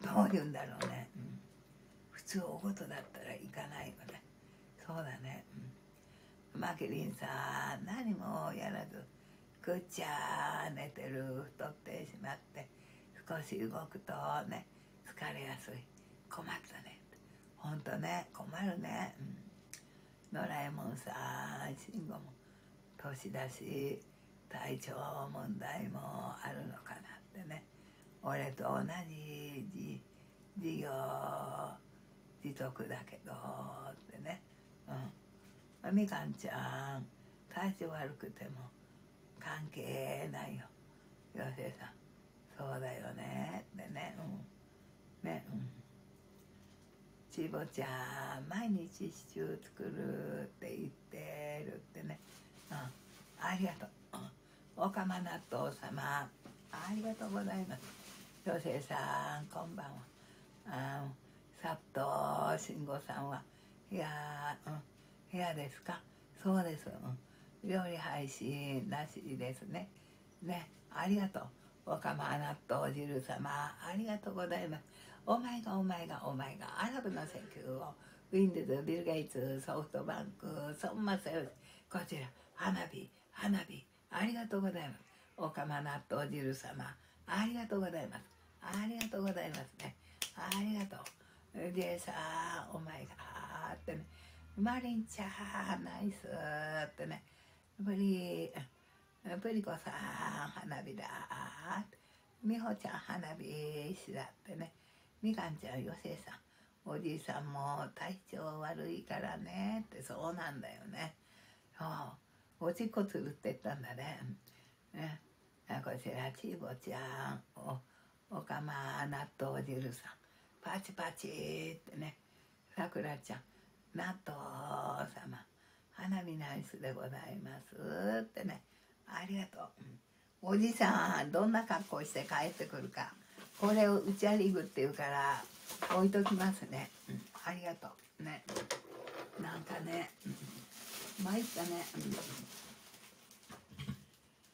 どういうんだろうね、うん、普通おごとだったら行かないのね。そうだね、うん、マキリンさん何もやらずくっちゃ寝てる太ってしまって少し動くとね疲れやすい。困ったね。ほんとね困るね、うん、野良えもんさ慎吾も年だし体調問題もあるのかなってね。俺と同じ事業自得だけどってね。うん。みかんちゃん体調悪くても関係ないよ。妖精さん。そうだよねってね。うん。ね。うん。ちぼちゃん毎日シチュー作るって言ってるってね。うん。ありがとう、おかま納豆様ありがとうございます。妖精さんこんばんは。あ佐藤慎吾さんは部屋、うん、部屋ですか？そうです、うん、料理配信なしですね。ね。ありがとう。おかま納豆汁様ありがとうございます。お前がお前がお前が。アラブの石油をウィンドズビル・ゲイツソフトバンクソンマセルこちら。花火花火ありがとうございます。おかま納豆汁様ありがとうございます。ありがとうございますね。ありがとう。でさお前があってねマリンちゃんナイスってねプリプリコさん花火だ美穂ちゃん花火しだってねみかんちゃんよせいさんおじいさんも体調悪いからねってそうなんだよね。そう。おちこつるってったんだね。ねこちらちぼちゃんおおかま納豆汁さん。パチパチってね。さくらちゃん。納豆様。花火ナイスでございますってね。ありがとう、おじさんどんな格好して帰ってくるか。これをうちゃりぐっていうから置いときますね、うん、ありがとう。ね。なんかね、うん、参ったね、う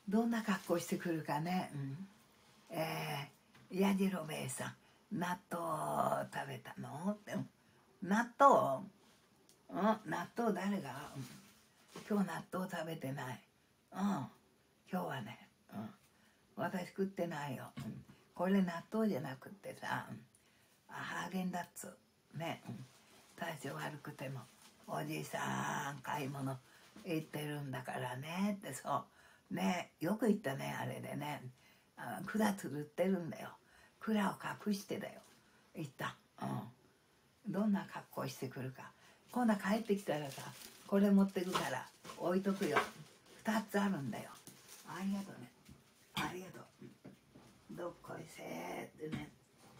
ん、どんな格好してくるかね、うん、えー、やじろべえさん納豆食べたの？って納豆？うん。納豆誰が、うん、今日納豆食べてない。うん。今日はね、うん、私食ってないよ、うん。これ納豆じゃなくってさハーゲンダッツ。ね、体調悪くてもおじさん買い物行ってるんだからね。ってそう。ねよく言ったねあれでね。あ管つるってるんだよ。蔵を隠してだよ。言った。うん。どんな格好してくるか。今度帰ってきたらさこれ持ってくから置いとくよ。2つあるんだよ。ありがとうね。ありがとう。どっこいせーってね。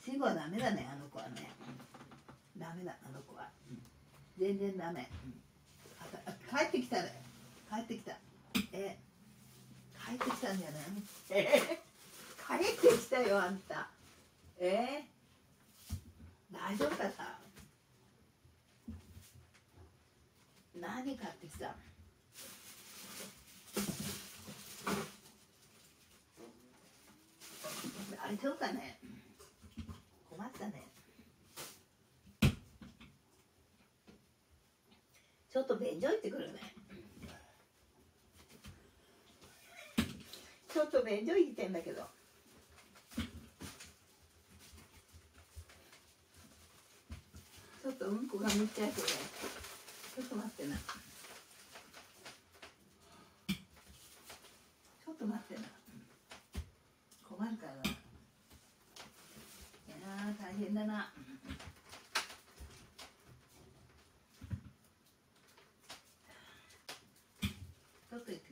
死後はダメだねあの子はね。ダメだあの子は。全然ダメ、帰ってきたね。帰ってきた。え帰ってきたんじゃない？え帰ってきたよあんた。え大丈夫かさ何買ってきた？大丈夫かね。困ったねちょっと便所行ってくるね。ちょっと便所行ってんだけど。ちょっとうんこがむっちゃいそうでちょっと待ってな。ちょっと待ってな。困るからな。いやー大変だな。ちょ